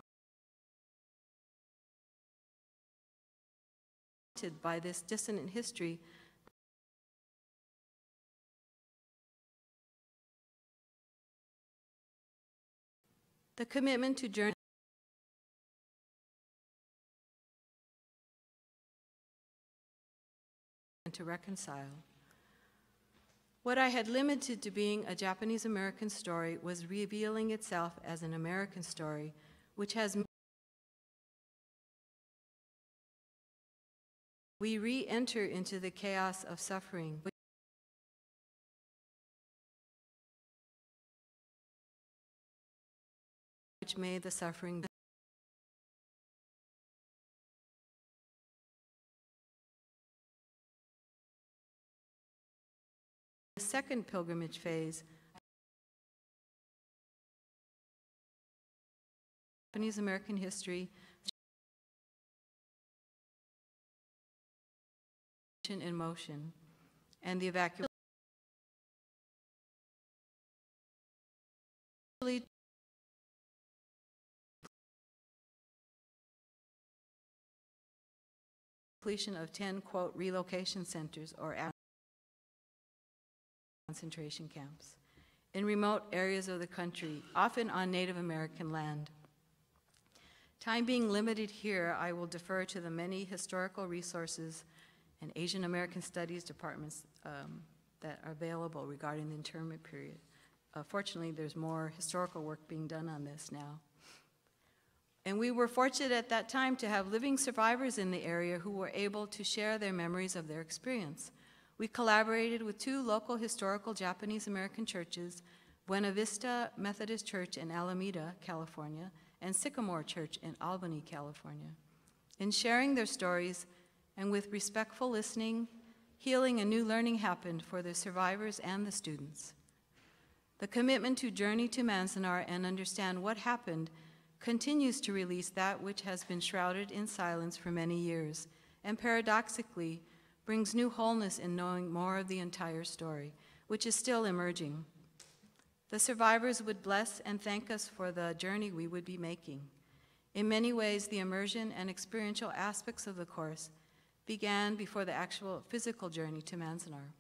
by this dissonant history. The commitment to journey and to reconcile what I had limited to being a Japanese American story was revealing itself as an American story, which has we re enter into the chaos of suffering. Which made the suffering second pilgrimage phase, Japanese American history, in motion, and the evacuation. Completion of 10, quote, relocation centers or concentration camps in remote areas of the country, often on Native American land. Time being limited here, I will defer to the many historical resources and Asian American Studies departments um, that are available regarding the internment period. Uh, fortunately, there's more historical work being done on this now. And we were fortunate at that time to have living survivors in the area who were able to share their memories of their experience. We collaborated with two local historical Japanese American churches, Buena Vista Methodist Church in Alameda, California, and Sycamore Church in Albany, California. In sharing their stories and with respectful listening, healing and new learning happened for the survivors and the students. The commitment to journey to Manzanar and understand what happened continues to release that which has been shrouded in silence for many years, and paradoxically, brings new wholeness in knowing more of the entire story, which is still emerging. The survivors would bless and thank us for the journey we would be making. In many ways, the immersion and experiential aspects of the course began before the actual physical journey to Manzanar.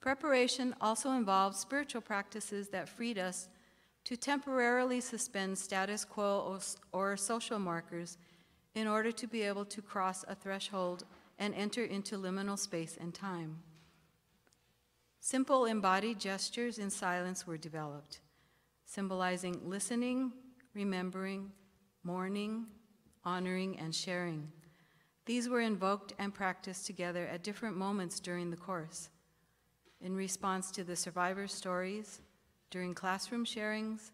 Preparation also involved spiritual practices that freed us to temporarily suspend status quo or social markers in order to be able to cross a threshold and enter into liminal space and time. Simple embodied gestures in silence were developed, symbolizing listening, remembering, mourning, honoring, and sharing. These were invoked and practiced together at different moments during the course. In response to the survivors' stories, during classroom sharings,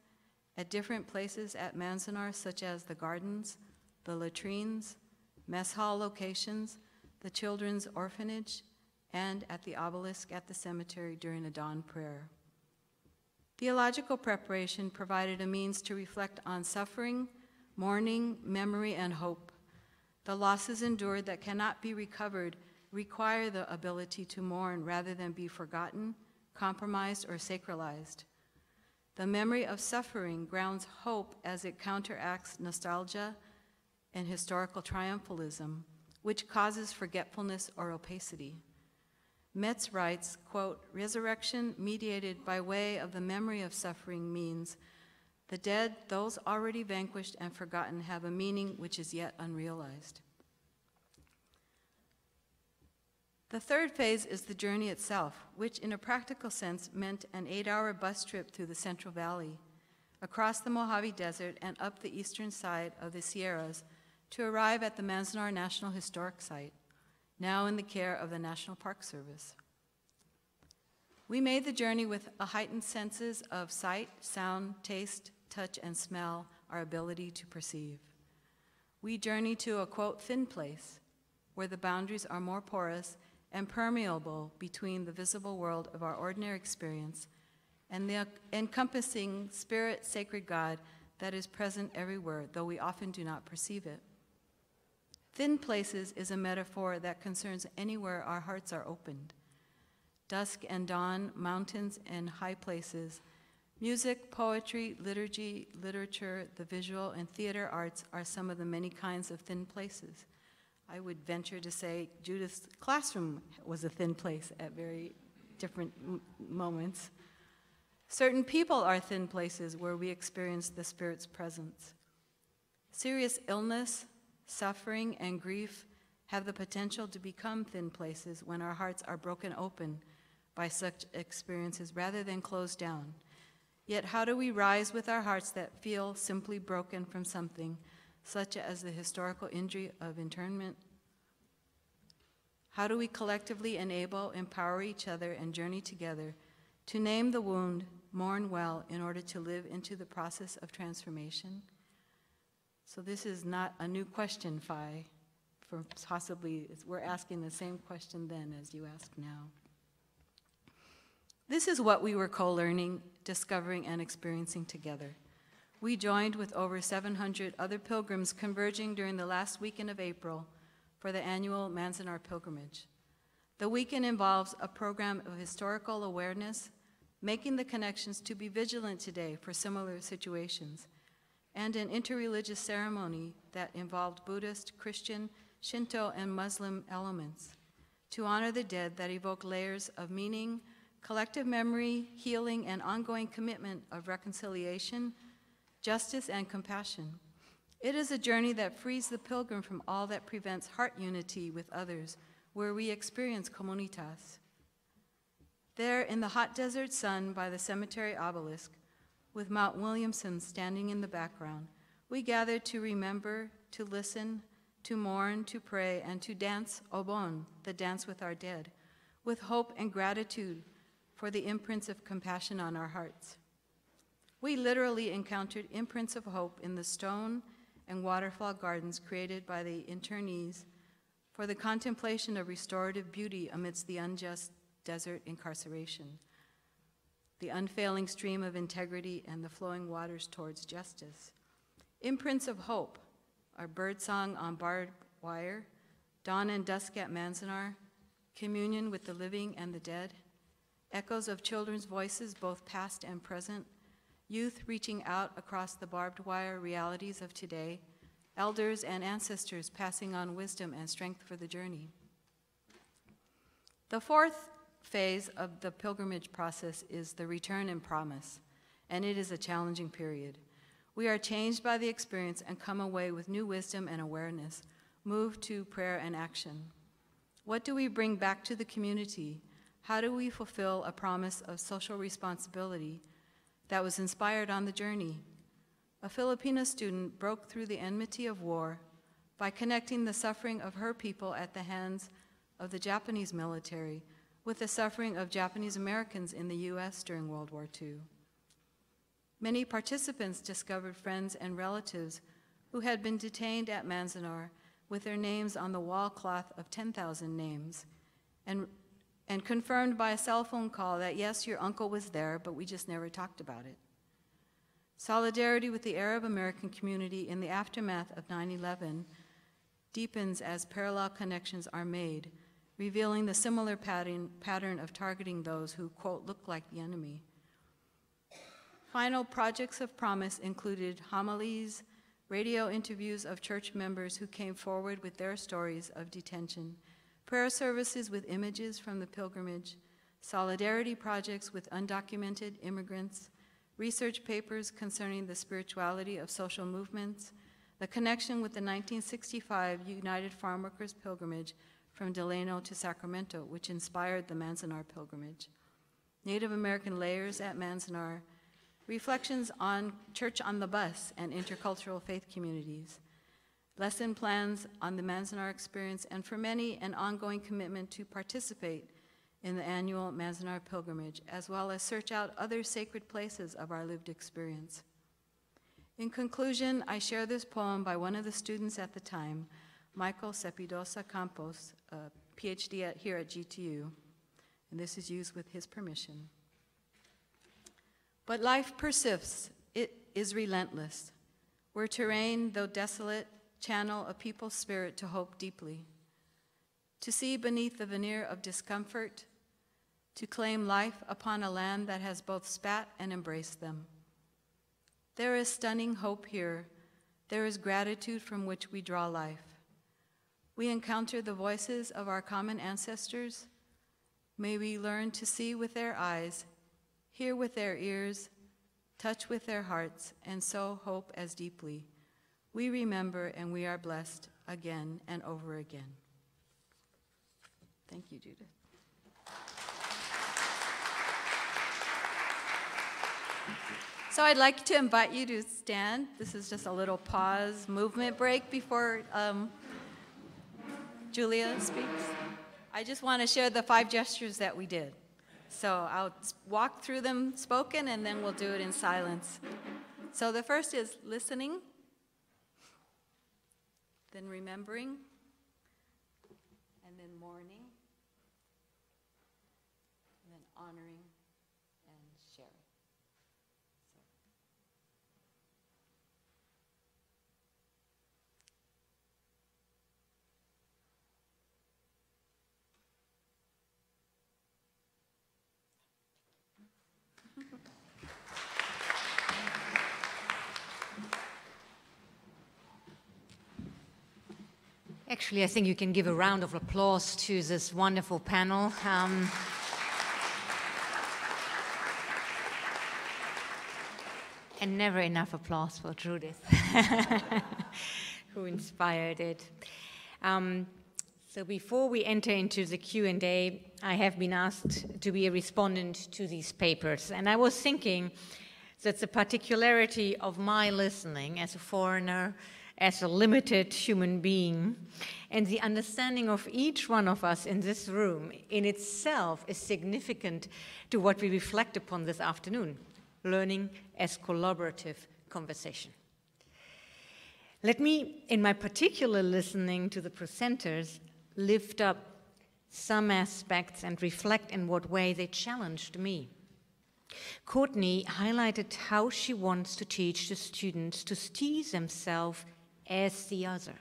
at different places at Manzanar, such as the gardens, the latrines, mess hall locations, the children's orphanage, and at the obelisk at the cemetery during a dawn prayer. Theological preparation provided a means to reflect on suffering, mourning, memory, and hope. The losses endured that cannot be recovered require the ability to mourn rather than be forgotten, compromised, or sacralized. The memory of suffering grounds hope as it counteracts nostalgia and historical triumphalism which causes forgetfulness or opacity. Metz writes, quote, resurrection mediated by way of the memory of suffering means the dead, those already vanquished and forgotten, have a meaning which is yet unrealized. The third phase is the journey itself, which in a practical sense meant an eight-hour bus trip through the Central Valley, across the Mojave Desert and up the eastern side of the Sierras to arrive at the Manzanar National Historic Site, now in the care of the National Park Service. We made the journey with a heightened senses of sight, sound, taste, touch, and smell, our ability to perceive. We journey to a quote, thin place, where the boundaries are more porous and permeable between the visible world of our ordinary experience and the encompassing spirit sacred God that is present everywhere, though we often do not perceive it. Thin places is a metaphor that concerns anywhere our hearts are opened. Dusk and dawn, mountains and high places, music, poetry, liturgy, literature, the visual and theater arts are some of the many kinds of thin places. I would venture to say Judith's classroom was a thin place at very different moments. Certain people are thin places where we experience the Spirit's presence. Serious illness, suffering, and grief have the potential to become thin places when our hearts are broken open by such experiences rather than closed down. Yet, how do we rise with our hearts that feel simply broken from something, such as the historical injury of internment? How do we collectively enable, empower each other, and journey together to name the wound, mourn well, in order to live into the process of transformation? So, this is not a new question, Fai, for possibly, we're asking the same question then as you ask now. This is what we were co learning, discovering, and experiencing together. We joined with over 700 other pilgrims converging during the last weekend of April for the annual Manzanar pilgrimage. The weekend involves a program of historical awareness, making the connections to be vigilant today for similar situations, and an interreligious ceremony that involved Buddhist, Christian, Shinto, and Muslim elements to honor the dead that evoke layers of meaning, collective memory, healing, and ongoing commitment of reconciliation, justice, and compassion. It is a journey that frees the pilgrim from all that prevents heart unity with others, where we experience communitas. There, in the hot desert sun by the cemetery obelisk, with Mount Williamson standing in the background, we gather to remember, to listen, to mourn, to pray, and to dance Obon, the dance with our dead, with hope and gratitude for the imprints of compassion on our hearts. We literally encountered imprints of hope in the stone and waterfall gardens created by the internees for the contemplation of restorative beauty amidst the unjust desert incarceration, the unfailing stream of integrity and the flowing waters towards justice. Imprints of hope are birdsong on barbed wire, dawn and dusk at Manzanar, communion with the living and the dead, echoes of children's voices, both past and present, youth reaching out across the barbed wire realities of today, elders and ancestors passing on wisdom and strength for the journey. The fourth phase of the pilgrimage process is the return and promise, and it is a challenging period. We are changed by the experience and come away with new wisdom and awareness, moved to prayer and action. What do we bring back to the community? How do we fulfill a promise of social responsibility that was inspired on the journey? A Filipino student broke through the enmity of war by connecting the suffering of her people at the hands of the Japanese military with the suffering of Japanese Americans in the U.S. during World War II. Many participants discovered friends and relatives who had been detained at Manzanar with their names on the wall cloth of 10,000 names and, and confirmed by a cell phone call that yes, your uncle was there, but we just never talked about it. Solidarity with the Arab American community in the aftermath of 9 11 deepens as parallel connections are made, revealing the similar pattern, pattern of targeting those who, quote, look like the enemy. Final projects of promise included homilies, radio interviews of church members who came forward with their stories of detention, prayer services with images from the pilgrimage, solidarity projects with undocumented immigrants, research papers concerning the spirituality of social movements, the connection with the 1965 United Farm Workers Pilgrimage from Delano to Sacramento, which inspired the Manzanar pilgrimage. Native American layers at Manzanar, reflections on Church on the Bus and intercultural faith communities, lesson plans on the Manzanar experience, and for many, an ongoing commitment to participate in the annual Manzanar pilgrimage, as well as search out other sacred places of our lived experience. In conclusion, I share this poem by one of the students at the time, Michael Sepidoza Campos, uh, a PhD at, here at GTU, and this is used with his permission. But life persists, it is relentless. Where terrain, though desolate, channel a people's spirit to hope deeply. To see beneath the veneer of discomfort, to claim life upon a land that has both spat and embraced them. There is stunning hope here. There is gratitude from which we draw life. We encounter the voices of our common ancestors. May we learn to see with their eyes, hear with their ears, touch with their hearts, and so hope as deeply. We remember and we are blessed again and over again. Thank you, Judith. So I'd like to invite you to stand. This is just a little pause movement break before um, Julia speaks. I just want to share the five gestures that we did. So I'll walk through them spoken and then we'll do it in silence. So the first is listening, then remembering, and then mourning, and then honoring. Actually, I think you can give a round of applause to this wonderful panel. Um, and never enough applause for Judith, who inspired it. Um, so before we enter into the Q&A, I have been asked to be a respondent to these papers. And I was thinking that the particularity of my listening as a foreigner as a limited human being. And the understanding of each one of us in this room in itself is significant to what we reflect upon this afternoon learning as collaborative conversation. Let me, in my particular listening to the presenters, lift up some aspects and reflect in what way they challenged me. Courtney highlighted how she wants to teach the students to see themselves as the other,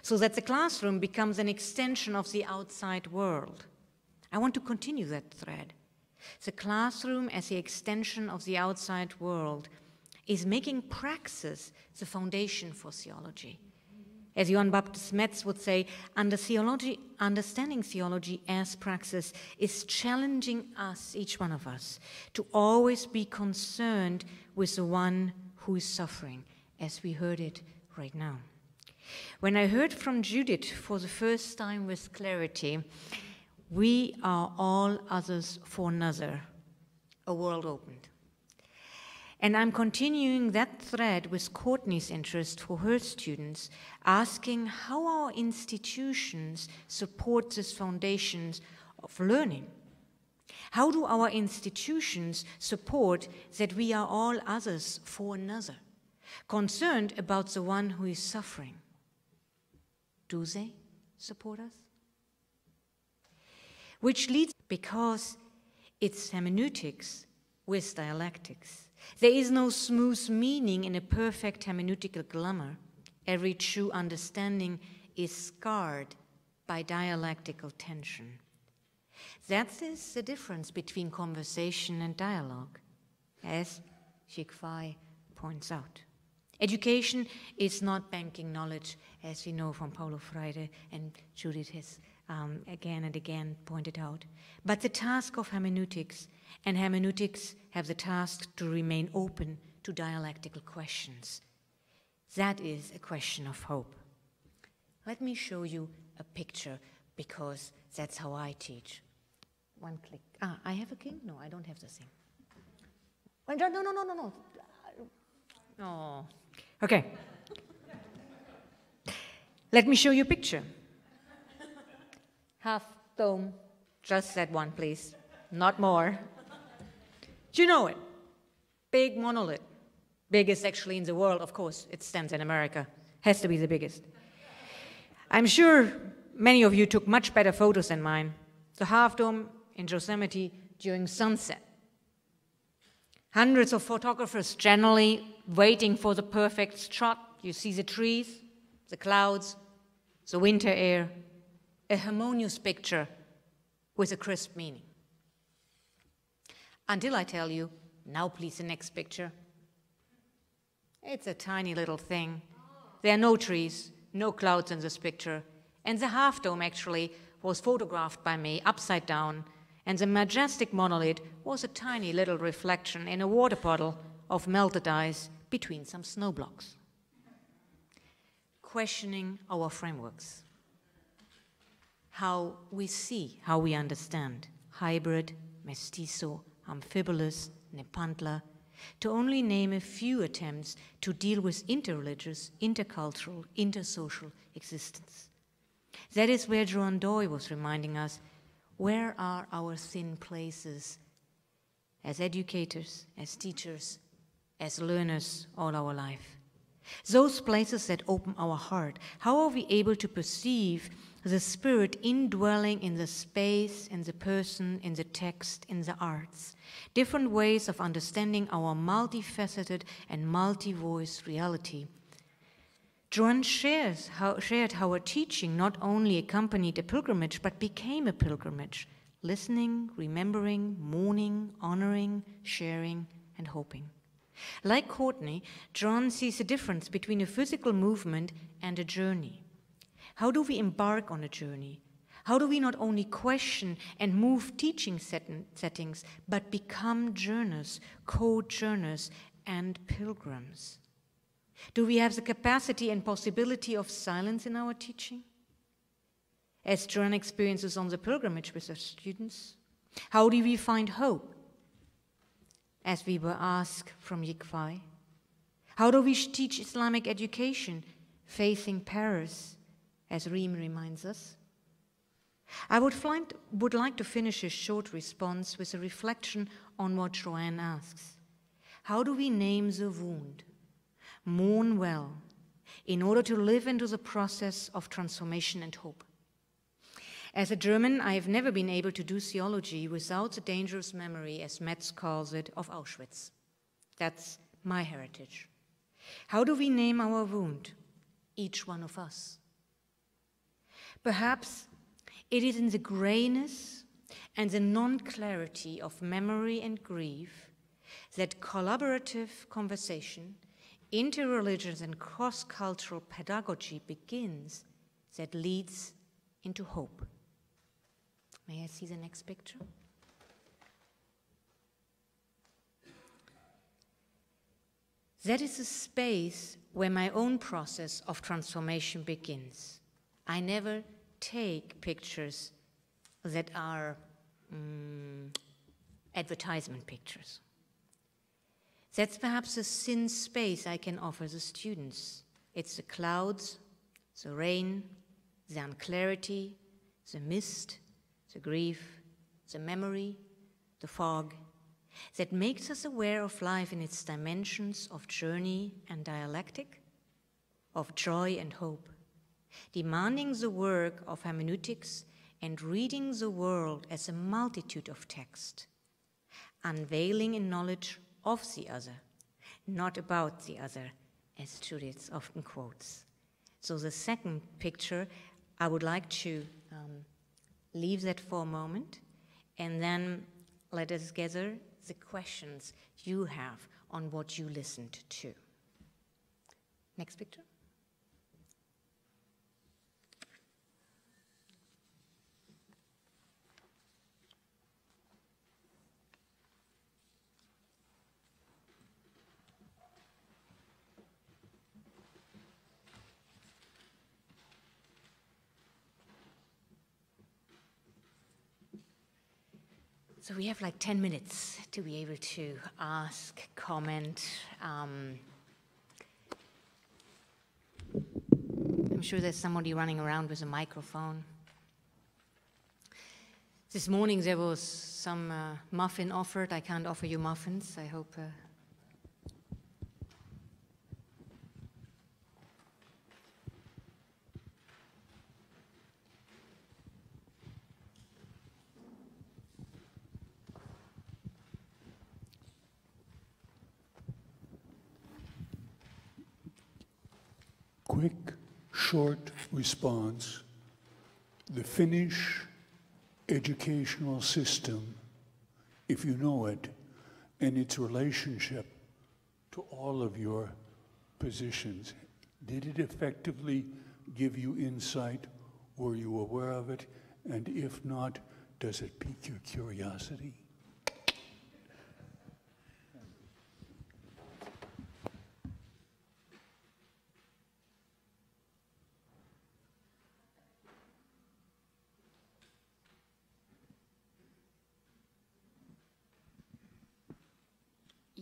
so that the classroom becomes an extension of the outside world. I want to continue that thread. The classroom as the extension of the outside world is making praxis the foundation for theology. As Johann Baptist Metz would say, under theology, understanding theology as praxis is challenging us, each one of us, to always be concerned with the one who is suffering, as we heard it right now. When I heard from Judith for the first time with clarity, we are all others for another, a world opened. And I'm continuing that thread with Courtney's interest for her students, asking how our institutions support these foundations of learning. How do our institutions support that we are all others for another? Concerned about the one who is suffering. Do they support us? Which leads, because it's hermeneutics with dialectics. There is no smooth meaning in a perfect hermeneutical glamour. Every true understanding is scarred by dialectical tension. That is the difference between conversation and dialogue, as Yik Fai points out. Education is not banking knowledge, as we know from Paulo Freire and Judith has um, again and again pointed out, but the task of hermeneutics, and hermeneutics have the task to remain open to dialectical questions. That is a question of hope. Let me show you a picture because that's how I teach. One click. Ah, I have a king? No, I don't have the thing. Oh, No, no, no, no, no, no. Okay. Let me show you a picture. Half dome. Just that one, please. Not more. Do you know it? Big monolith. Biggest actually in the world, of course. It stands in America. Has to be the biggest. I'm sure many of you took much better photos than mine. The Half Dome in Yosemite during sunset. Hundreds of photographers generally waiting for the perfect shot. You see the trees, the clouds, the winter air, a harmonious picture with a crisp meaning. Until I tell you, now please the next picture. It's a tiny little thing. There are no trees, no clouds in this picture, and the half dome actually was photographed by me upside down, and the majestic monolith was a tiny little reflection in a water puddle of melted ice between some snow blocks. Questioning our frameworks, how we see, how we understand hybrid, mestizo, amphibulous, nepantla, to only name a few attempts to deal with interreligious, intercultural, intersocial existence. That is where Joan Doi was reminding us where are our thin places as educators, as teachers, as learners all our life? Those places that open our heart. How are we able to perceive the Spirit indwelling in the space, in the person, in the text, in the arts? Different ways of understanding our multifaceted and multi voice reality. Joan shares how, shared how her teaching not only accompanied a pilgrimage, but became a pilgrimage, listening, remembering, mourning, honoring, sharing, and hoping. Like Courtney, John sees a difference between a physical movement and a journey. How do we embark on a journey? How do we not only question and move teaching settings, but become journeyers, co journeyers, and pilgrims? Do we have the capacity and possibility of silence in our teaching? As John experiences on the pilgrimage with her students, how do we find hope? As we were asked from Yik Fai, how do we teach Islamic education facing Paris, as Reem reminds us? I would, find, would like to finish a short response with a reflection on what Joanne asks. How do we name the wound? mourn well, in order to live into the process of transformation and hope. As a German, I have never been able to do theology without the dangerous memory, as Metz calls it, of Auschwitz. That's my heritage. How do we name our wound? Each one of us. Perhaps it is in the grayness and the non clarity of memory and grief that collaborative conversation interreligious and cross cultural pedagogy begins that leads into hope. May I see the next picture? That is a space where my own process of transformation begins. I never take pictures that are um, advertisement pictures. That's perhaps a thin space I can offer the students. It's the clouds, the rain, the unclarity, the mist, the grief, the memory, the fog, that makes us aware of life in its dimensions of journey and dialectic, of joy and hope, demanding the work of hermeneutics and reading the world as a multitude of text, unveiling in knowledge of the other, not about the other, as Judith often quotes. So, the second picture, I would like to um, leave that for a moment and then let us gather the questions you have on what you listened to. Next picture. So we have like 10 minutes to be able to ask, comment. Um, I'm sure there's somebody running around with a microphone. This morning there was some uh, muffin offered. I can't offer you muffins. I hope. Uh, quick, short response. The Finnish educational system, if you know it, and its relationship to all of your positions, did it effectively give you insight? Were you aware of it? And if not, does it pique your curiosity?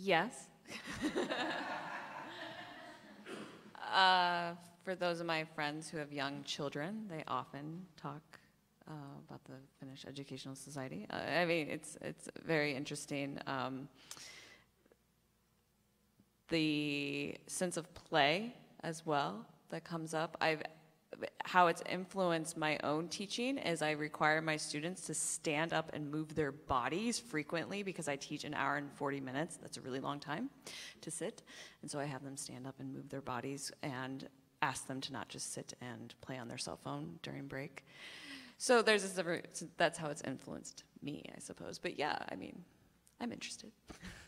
Yes. uh, for those of my friends who have young children, they often talk uh, about the Finnish Educational Society. Uh, I mean, it's it's very interesting. Um, the sense of play as well that comes up. I've how it's influenced my own teaching is I require my students to stand up and move their bodies frequently because I teach an hour and 40 minutes. That's a really long time to sit. And so I have them stand up and move their bodies and ask them to not just sit and play on their cell phone during break. So there's this, that's how it's influenced me, I suppose. But yeah, I mean, I'm interested.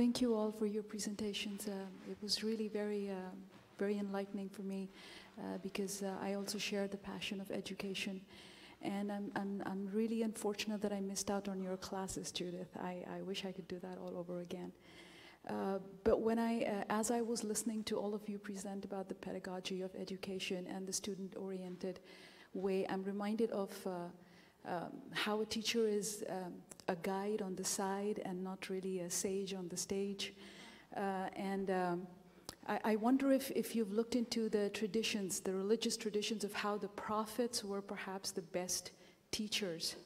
thank you all for your presentations. Uh, it was really very, uh, very enlightening for me uh, because uh, I also share the passion of education. And I'm, I'm, I'm really unfortunate that I missed out on your classes, Judith. I, I wish I could do that all over again. Uh, but when I, as I was listening to all of you present about the pedagogy of education and the student-oriented way, I'm reminded of um, how a teacher is um, a guide on the side and not really a sage on the stage. Uh, and um, I, I, wonder if, if you've looked into the traditions, the religious traditions of how the prophets were perhaps the best teachers.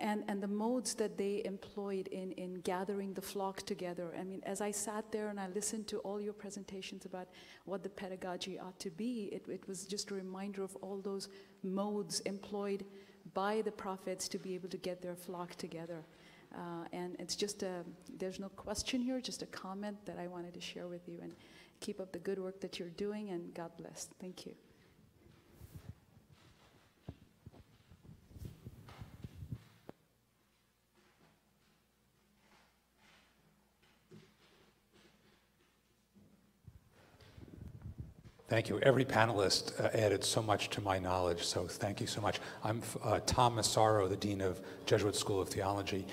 And, and the modes that they employed in, in gathering the flock together. I mean, as I sat there and I listened to all your presentations about what the pedagogy ought to be, it, it was just a reminder of all those modes employed by the prophets to be able to get their flock together. Uh, and it's just a, there's no question here, just a comment that I wanted to share with you. And keep up the good work that you're doing, and God bless. Thank you. Thank you. Every panelist uh, added so much to my knowledge, so thank you so much. I'm uh, Tom Massaro, the Dean of Jesuit School of Theology.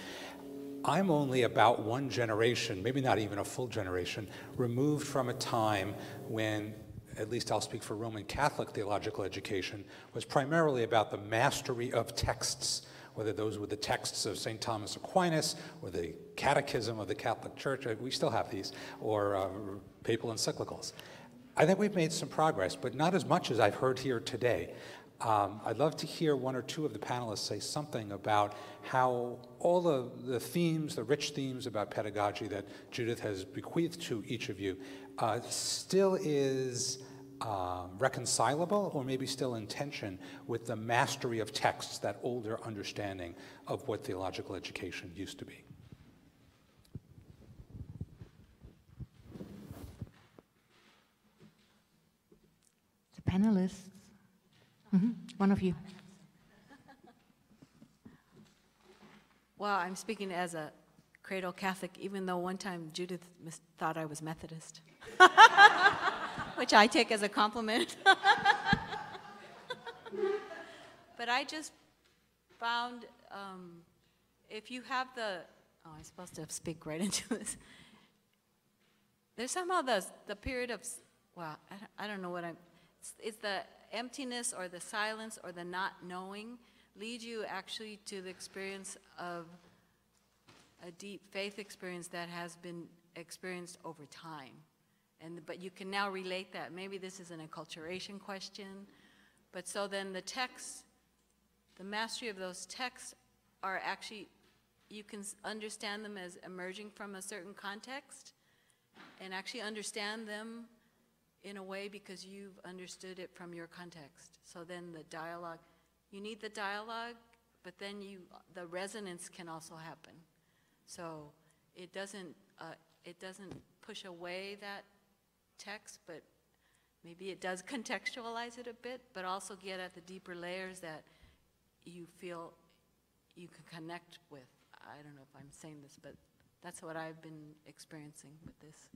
I'm only about one generation, maybe not even a full generation, removed from a time when, at least I'll speak for Roman Catholic theological education, was primarily about the mastery of texts, whether those were the texts of St. Thomas Aquinas or the Catechism of the Catholic Church, uh, we still have these, or uh, papal encyclicals. I think we've made some progress, but not as much as I've heard here today. Um, I'd love to hear one or two of the panelists say something about how all of the themes, the rich themes about pedagogy that Judith has bequeathed to each of you, uh, still is uh, reconcilable or maybe still in tension with the mastery of texts, that older understanding of what theological education used to be. Panelists. Mm-hmm. One of you. Well, I'm speaking as a cradle Catholic, even though one time Judith thought I was Methodist, which I take as a compliment. But I just found, um, if you have the, oh, I'm supposed to speak right into this. There's somehow the, the period of, well, I don't know what I'm, it's the emptiness or the silence or the not knowing lead you actually to the experience of a deep faith experience that has been experienced over time. And, but you can now relate that. Maybe this is an acculturation question. But so then the texts, the mastery of those texts are actually, you can understand them as emerging from a certain context and actually understand them in a way because you've understood it from your context. So then the dialogue, you need the dialogue, but then you, the resonance can also happen. So it doesn't, uh, it doesn't push away that text, but maybe it does contextualize it a bit, but also get at the deeper layers that you feel you can connect with. I don't know if I'm saying this, but that's what I've been experiencing with this.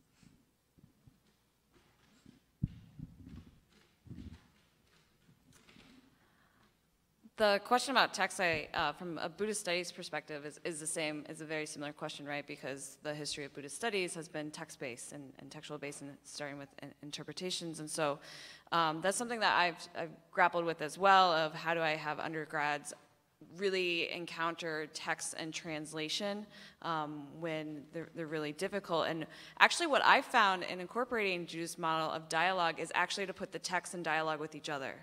The question about text, I, uh, from a Buddhist studies perspective, is, is the same, is a very similar question, right? Because the history of Buddhist studies has been text-based and, and textual-based, and starting with in- interpretations. And so um, that's something that I've, I've grappled with as well, of how do I have undergrads really encounter text and translation um, when they're, they're really difficult. And actually what I found in incorporating Judith's model of dialogue is actually to put the text in dialogue with each other.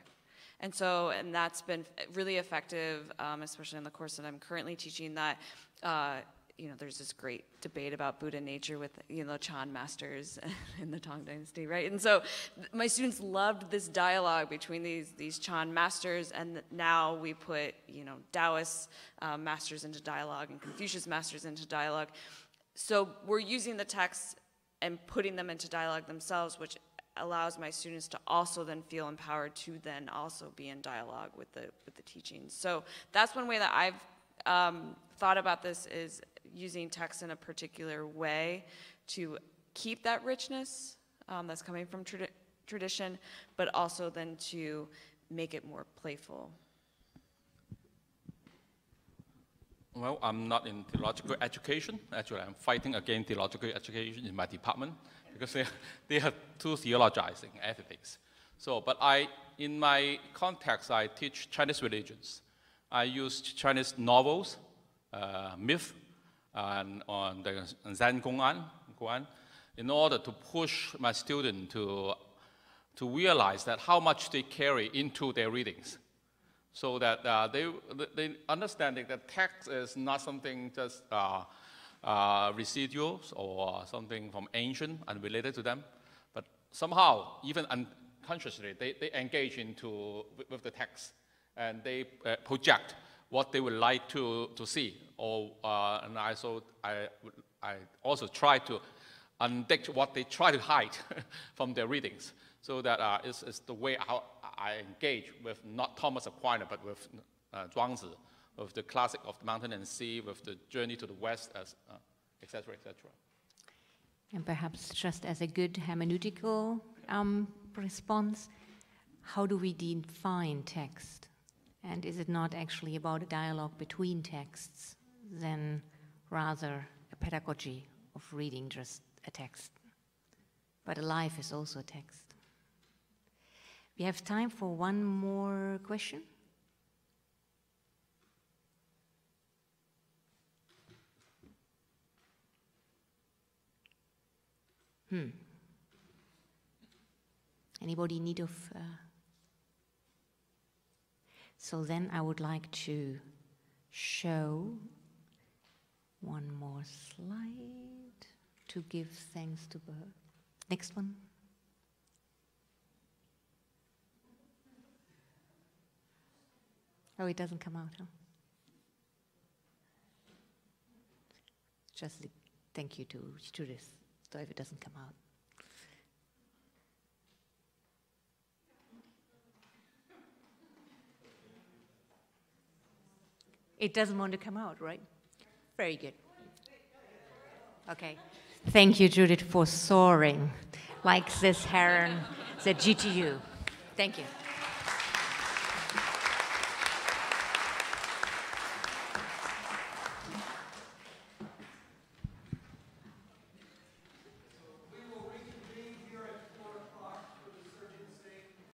And so, and that's been really effective, um, especially in the course that I'm currently teaching. That, uh, you know, there's this great debate about Buddha nature with you know Chan masters in the Tang Dynasty, right? And so, my students loved this dialogue between these these Chan masters, and now we put you know Taoist uh, masters into dialogue and Confucius masters into dialogue. So we're using the texts and putting them into dialogue themselves, which allows my students to also then feel empowered to then also be in dialogue with the with the teachings. So that's one way that I've um, thought about this is using text in a particular way to keep that richness um, that's coming from tradi- tradition, but also then to make it more playful. Well, I'm not in theological education. Actually, I'm fighting against theological education in my department because they, they are too theologizing ethics. So, but I, in my context, I teach Chinese religions. I use Chinese novels, uh, myth, and on the Zen Gong'an, Guan, in order to push my student to, to realize that how much they carry into their readings so that uh, they, they understanding that text is not something just uh, uh, residuals or something from ancient and related to them, but somehow, even unconsciously, they, they engage into with, with the text and they uh, project what they would like to, to see. Or, uh, and I, so I, I also try to undict what they try to hide from their readings. So that uh, is, is the way how I engage with not Thomas Aquinas, but with uh, Zhuangzi, with the classic of the mountain and sea, with the journey to the west, as, uh, et cetera, et cetera. And perhaps just as a good hermeneutical um, response, how do we define text? And is it not actually about a dialogue between texts, than rather a pedagogy of reading just a text? But a life is also a text. We have time for one more question. Hmm. Anybody in need of? Uh... So then I would like to show one more slide to give thanks to Bert. Next one. Oh, it doesn't come out, huh? Just thank you to Judith, so if it doesn't come out. It doesn't want to come out, right? Very good. Okay. Thank you, Judith, for soaring like this heron, the GTU. Thank you.